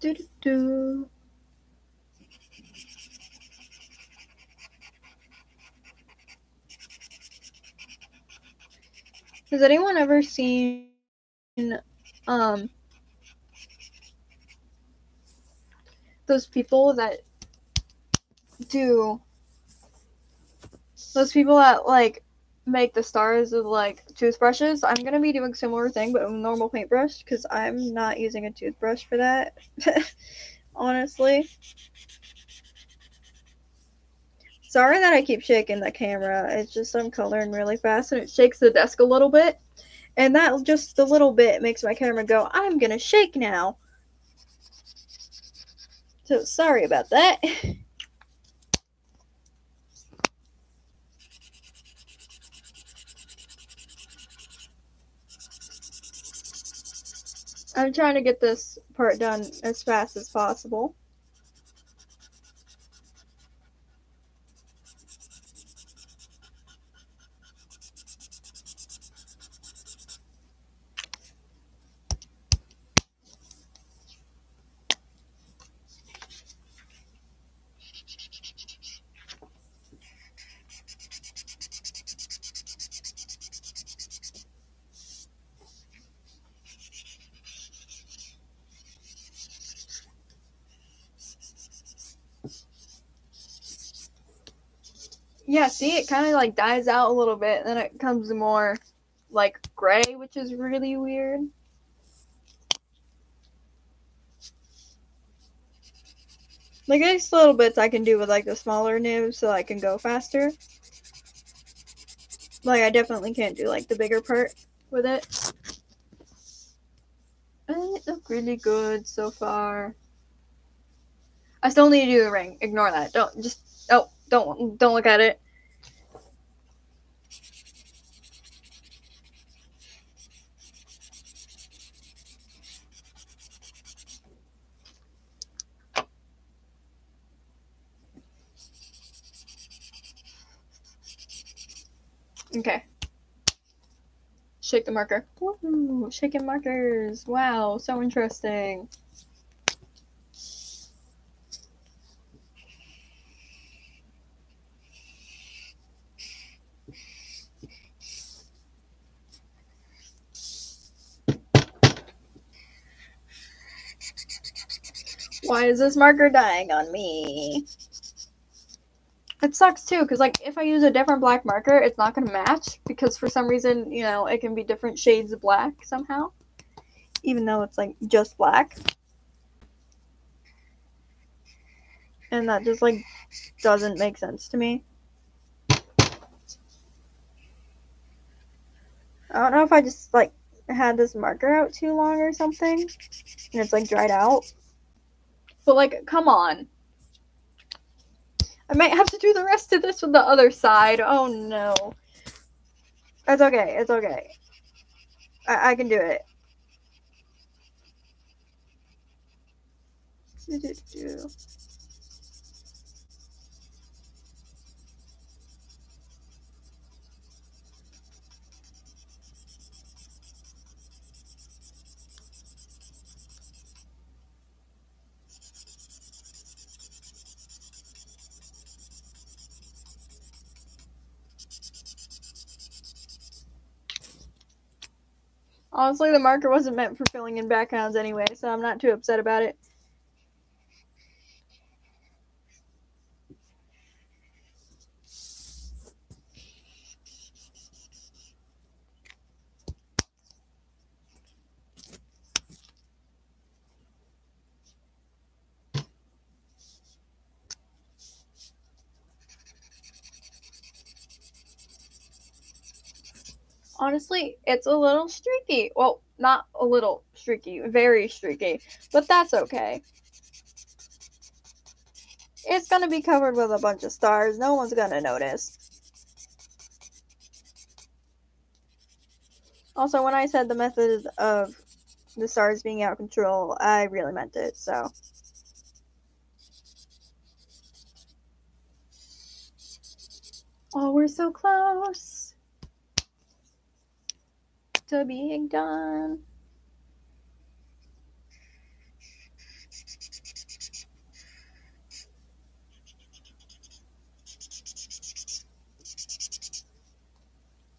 Do do do. Has anyone ever seen um those people that do those people that like make the stars with like toothbrushes. I'm gonna be doing similar thing, but a normal paintbrush because I'm not using a toothbrush for that. Honestly. Sorry that I keep shaking the camera. It's just I'm coloring really fast and it shakes the desk a little bit. And that just a little bit makes my camera go, I'm gonna shake now. So sorry about that. I'm trying to get this part done as fast as possible. See, it kind of like dies out a little bit, then it comes more like gray, which is really weird. Like these little bits I can do with like the smaller nibs so I can go faster. Like I definitely can't do like the bigger part with it. And it look really good so far. I still need to do the ring. Ignore that. Don't just oh don't don't look at it. Okay. Shake the marker. Woo! Shaking markers. Wow, so interesting. Why is this marker dying on me? It sucks too, because like if I use a different black marker, it's not gonna match because for some reason, you know, it can be different shades of black somehow. Even though it's like just black. And that just like doesn't make sense to me. I don't know if I just like had this marker out too long or something. And it's like dried out. But like, come on. I might have to do the rest of this with the other side. Oh no. It's okay. It's okay. I, I can do it. Do, do, do. Honestly, the marker wasn't meant for filling in backgrounds anyway, so I'm not too upset about it. It's a little streaky. Well, not a little streaky, very streaky, but that's okay. It's gonna be covered with a bunch of stars. No one's gonna notice. Also, when I said the method of the stars being out of control, I really meant it, so. Oh, we're so close to being done.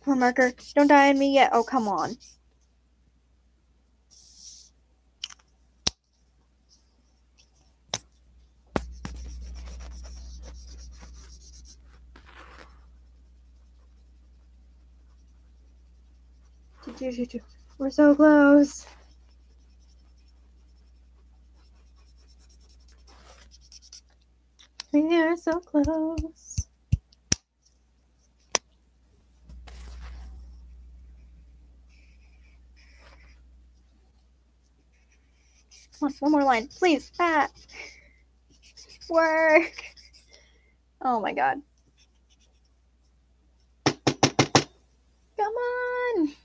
On, marker. Don't die on me yet. Oh, come on. We're so close. We are so close. On, one more line, please. Ah. Work. Oh my god. Come on.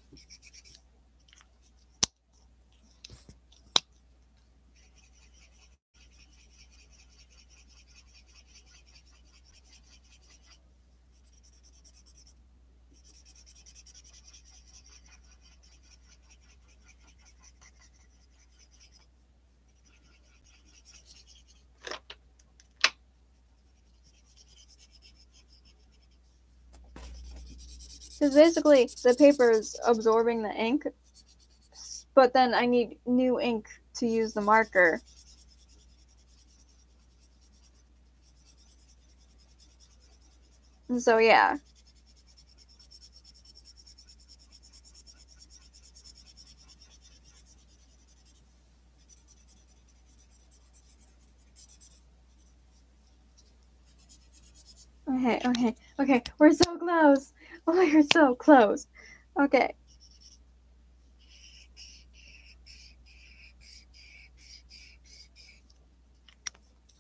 Because basically, the paper is absorbing the ink, but then I need new ink to use the marker. And so, yeah. Okay, okay, okay. We're so close. Oh, you're so close. Okay.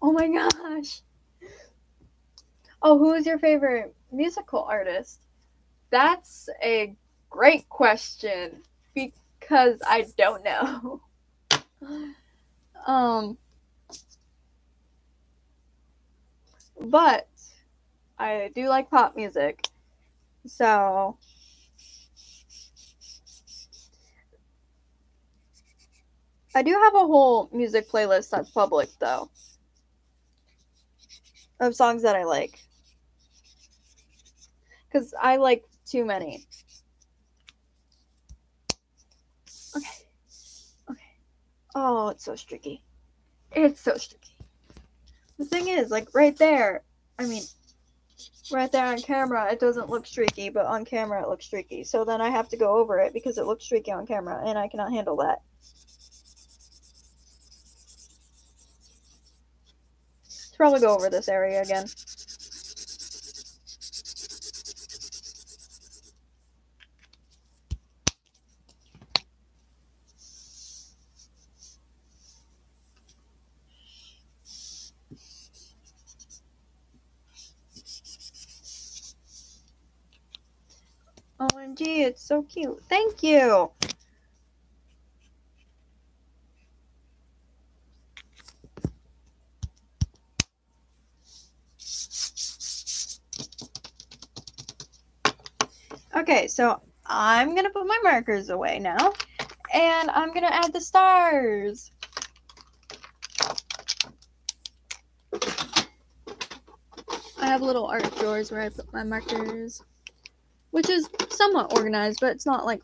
Oh my gosh. Oh, who is your favorite musical artist? That's a great question because I don't know. um but I do like pop music. So I do have a whole music playlist that's public though of songs that I like. Cuz I like too many. Okay. Okay. Oh, it's so streaky. It's so streaky. The thing is, like right there, I mean, right there on camera it doesn't look streaky but on camera it looks streaky. So then i have to go over it because it looks streaky on camera and i cannot handle that. Let's probably go over this area again It's so cute. Thank you. Okay, so I'm going to put my markers away now, and I'm going to add the stars. I have little art drawers where I put my markers which is somewhat organized, but it's not like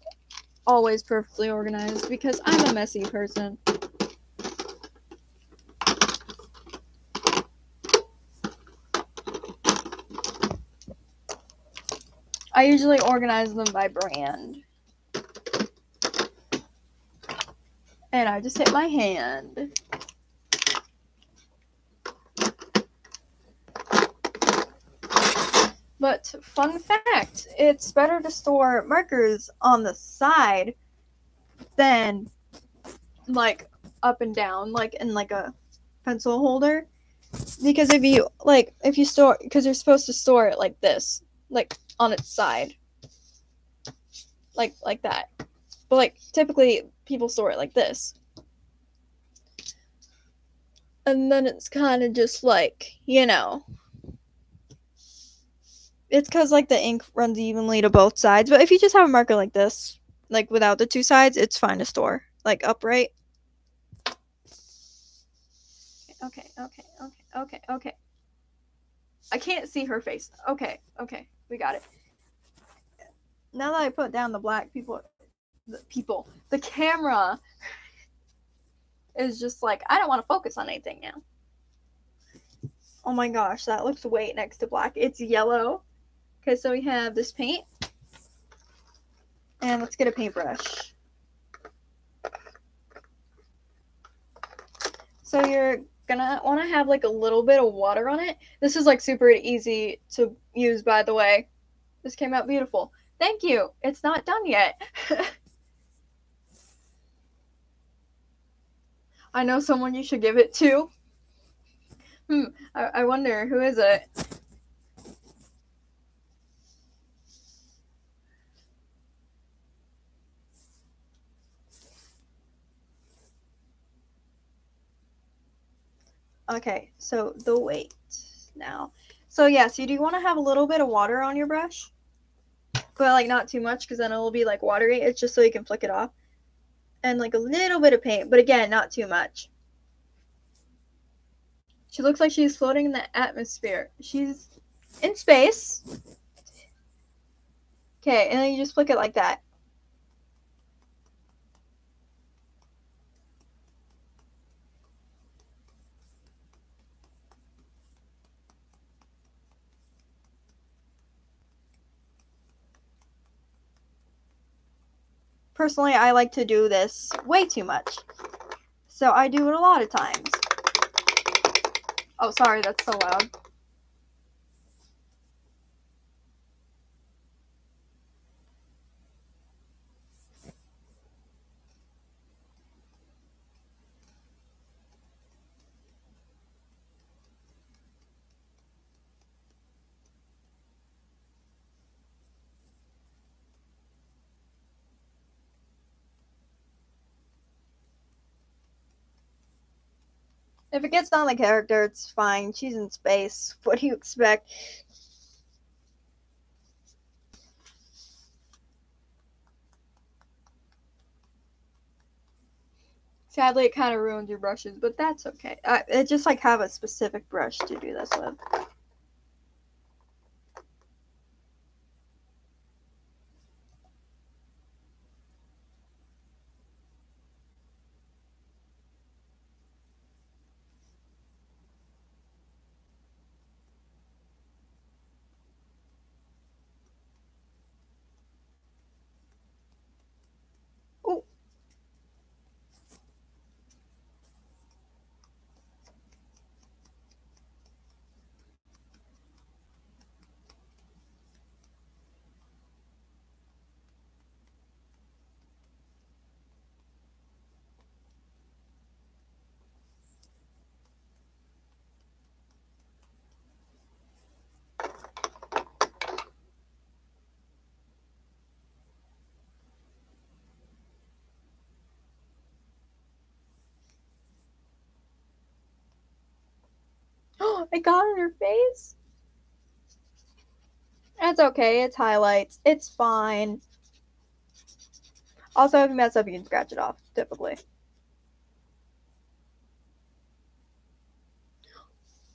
always perfectly organized because I'm a messy person. I usually organize them by brand. And I just hit my hand. But fun fact, it's better to store markers on the side than like up and down, like in like a pencil holder. Because if you like if you store because you're supposed to store it like this, like on its side. Like like that. But like typically people store it like this. And then it's kind of just like, you know, it's because like the ink runs evenly to both sides. But if you just have a marker like this, like without the two sides, it's fine to store like upright. Okay, okay, okay, okay, okay. I can't see her face. Okay, okay, we got it. Now that I put down the black people, the people, the camera is just like I don't want to focus on anything now. Oh my gosh, that looks white next to black. It's yellow. Okay, so we have this paint. And let's get a paintbrush. So you're gonna want to have like a little bit of water on it. This is like super easy to use, by the way. This came out beautiful. Thank you. It's not done yet. I know someone you should give it to. Hmm, I, I wonder, who is it? Okay, so the weight now. So yeah, so you do want to have a little bit of water on your brush, but like not too much because then it'll be like watery. It's just so you can flick it off, and like a little bit of paint, but again, not too much. She looks like she's floating in the atmosphere. She's in space. Okay, and then you just flick it like that. Personally, I like to do this way too much. So I do it a lot of times. Oh, sorry, that's so loud. If it gets on the character, it's fine. She's in space. What do you expect? Sadly, it kind of ruins your brushes, but that's okay. I, I just like have a specific brush to do this with. I got on her face. That's okay. It's highlights. It's fine. Also, if you mess up, you can scratch it off, typically.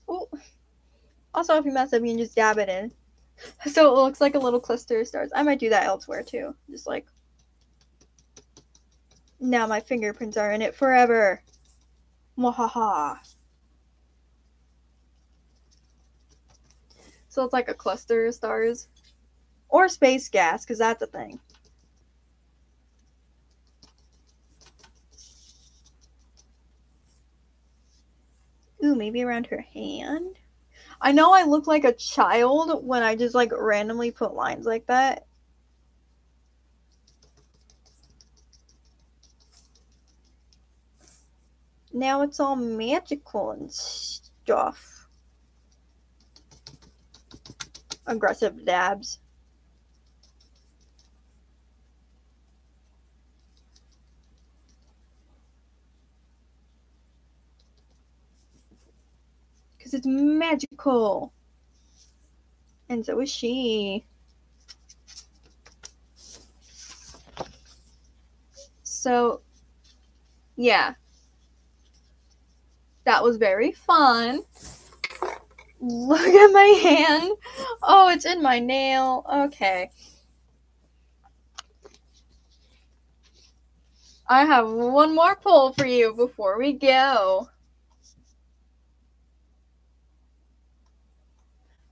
Ooh. Also, if you mess up, you can just dab it in. So it looks like a little cluster of stars. I might do that elsewhere too. Just like. Now my fingerprints are in it forever. Mwahaha. So it's like a cluster of stars. Or space gas, because that's a thing. Ooh, maybe around her hand. I know I look like a child when I just like randomly put lines like that. Now it's all magical and stuff. Aggressive dabs. Because it's magical. And so is she. So, yeah. That was very fun. Look at my hand. Oh, it's in my nail. Okay. I have one more poll for you before we go.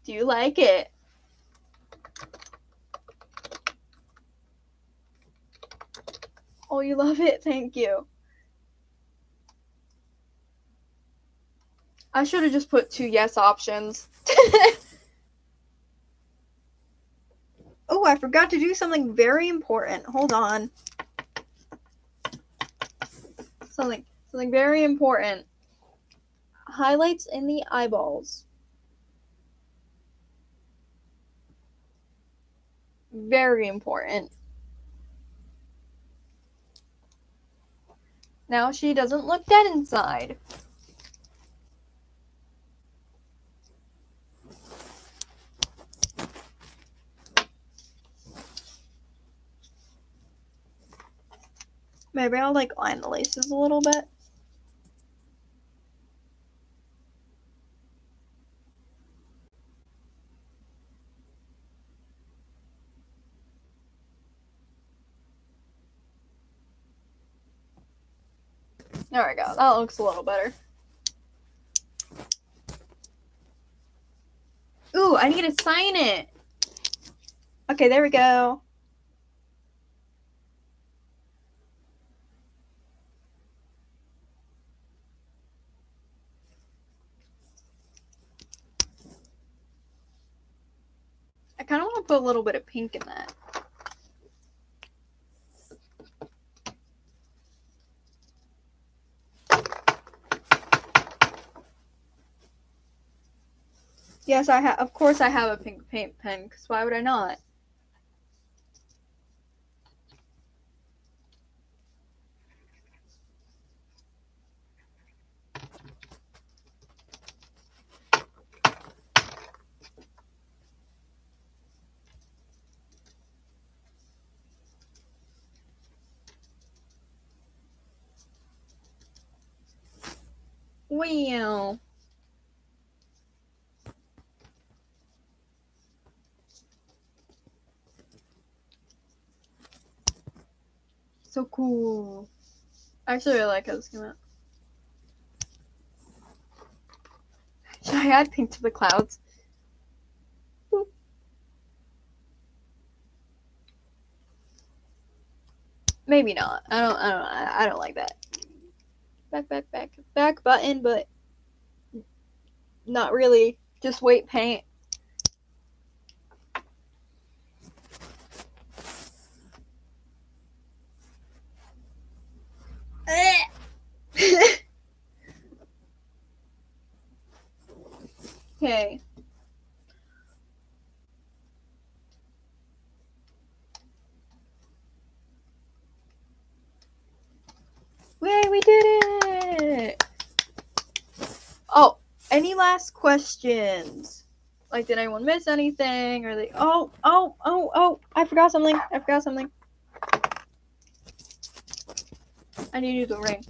Do you like it? Oh, you love it? Thank you. I should have just put two yes options. oh, I forgot to do something very important. Hold on. Something something very important. Highlights in the eyeballs. Very important. Now she doesn't look dead inside. Maybe I'll like line the laces a little bit. There we go. That looks a little better. Ooh, I need to sign it. Okay, there we go. I kind of want to put a little bit of pink in that. Yes, I have. Of course, I have a pink paint pen. Because why would I not? Wow. So cool. I actually really like how this came out. Should I add pink to the clouds? Maybe not. I don't. I don't. I don't like that. Back, back, back, back button, but not really. Just weight paint. okay. Yay, we did it! Oh, any last questions? Like, did anyone miss anything? Or they, oh, oh, oh, oh, I forgot something. I forgot something. I need you to ring.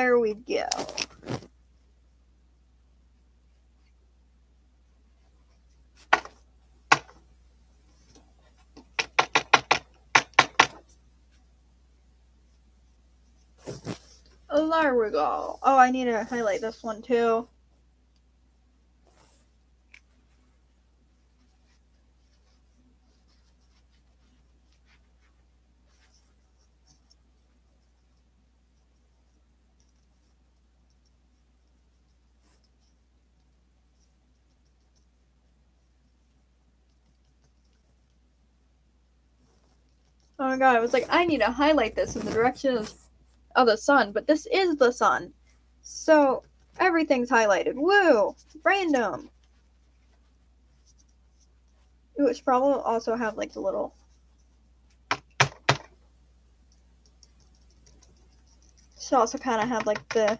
There we go. Oh, there we go. Oh, I need to highlight this one too. My god, I was like, I need to highlight this in the direction of, of the sun, but this is the sun. So everything's highlighted. Woo! Random. Ooh, it should probably also have like the little should also kind of have like the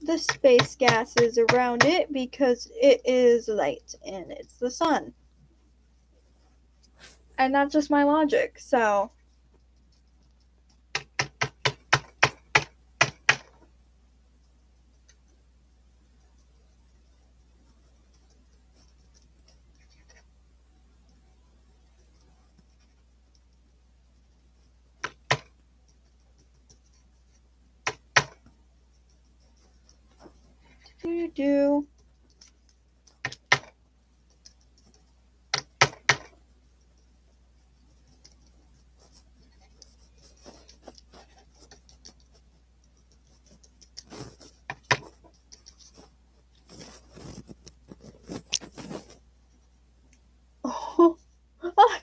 the space gases around it because it is light and it's the sun and that's just my logic. So do do Oh, ah,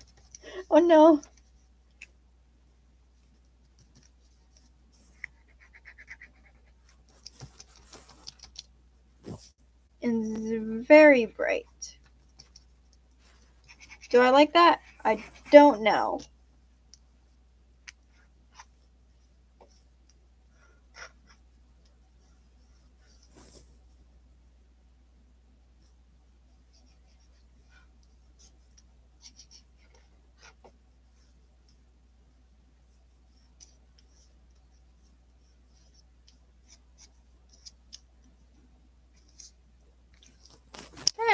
no. It's very bright. Do I like that? I don't know.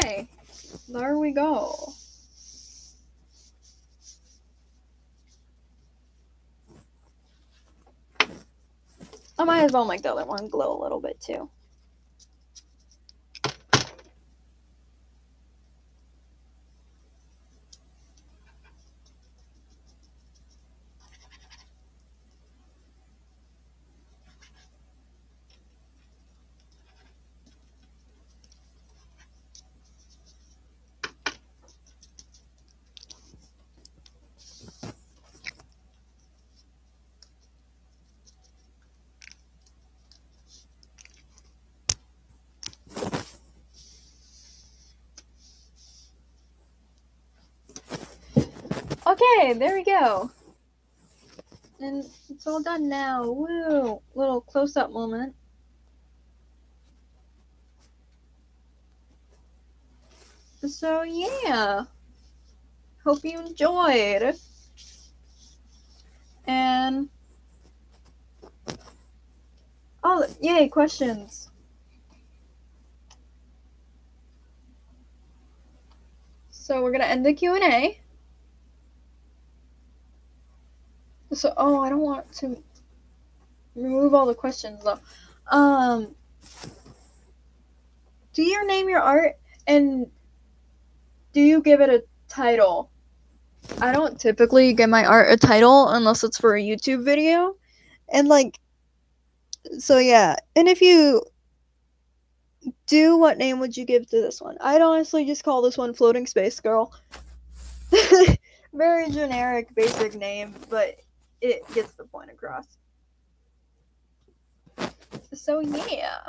Okay, there go. I might as well make the other one glow a little bit too. There we go. And it's all done now. Woo! Little close up moment. So, yeah. Hope you enjoyed. And. Oh, yay, questions. So, we're going to end the Q&A. So, oh, I don't want to remove all the questions though. Um, do you name your art and do you give it a title? I don't typically give my art a title unless it's for a YouTube video. And like So yeah, and if you do, what name would you give to this one? I'd honestly just call this one Floating Space Girl. Very generic, basic name, but it gets the point across. So yeah.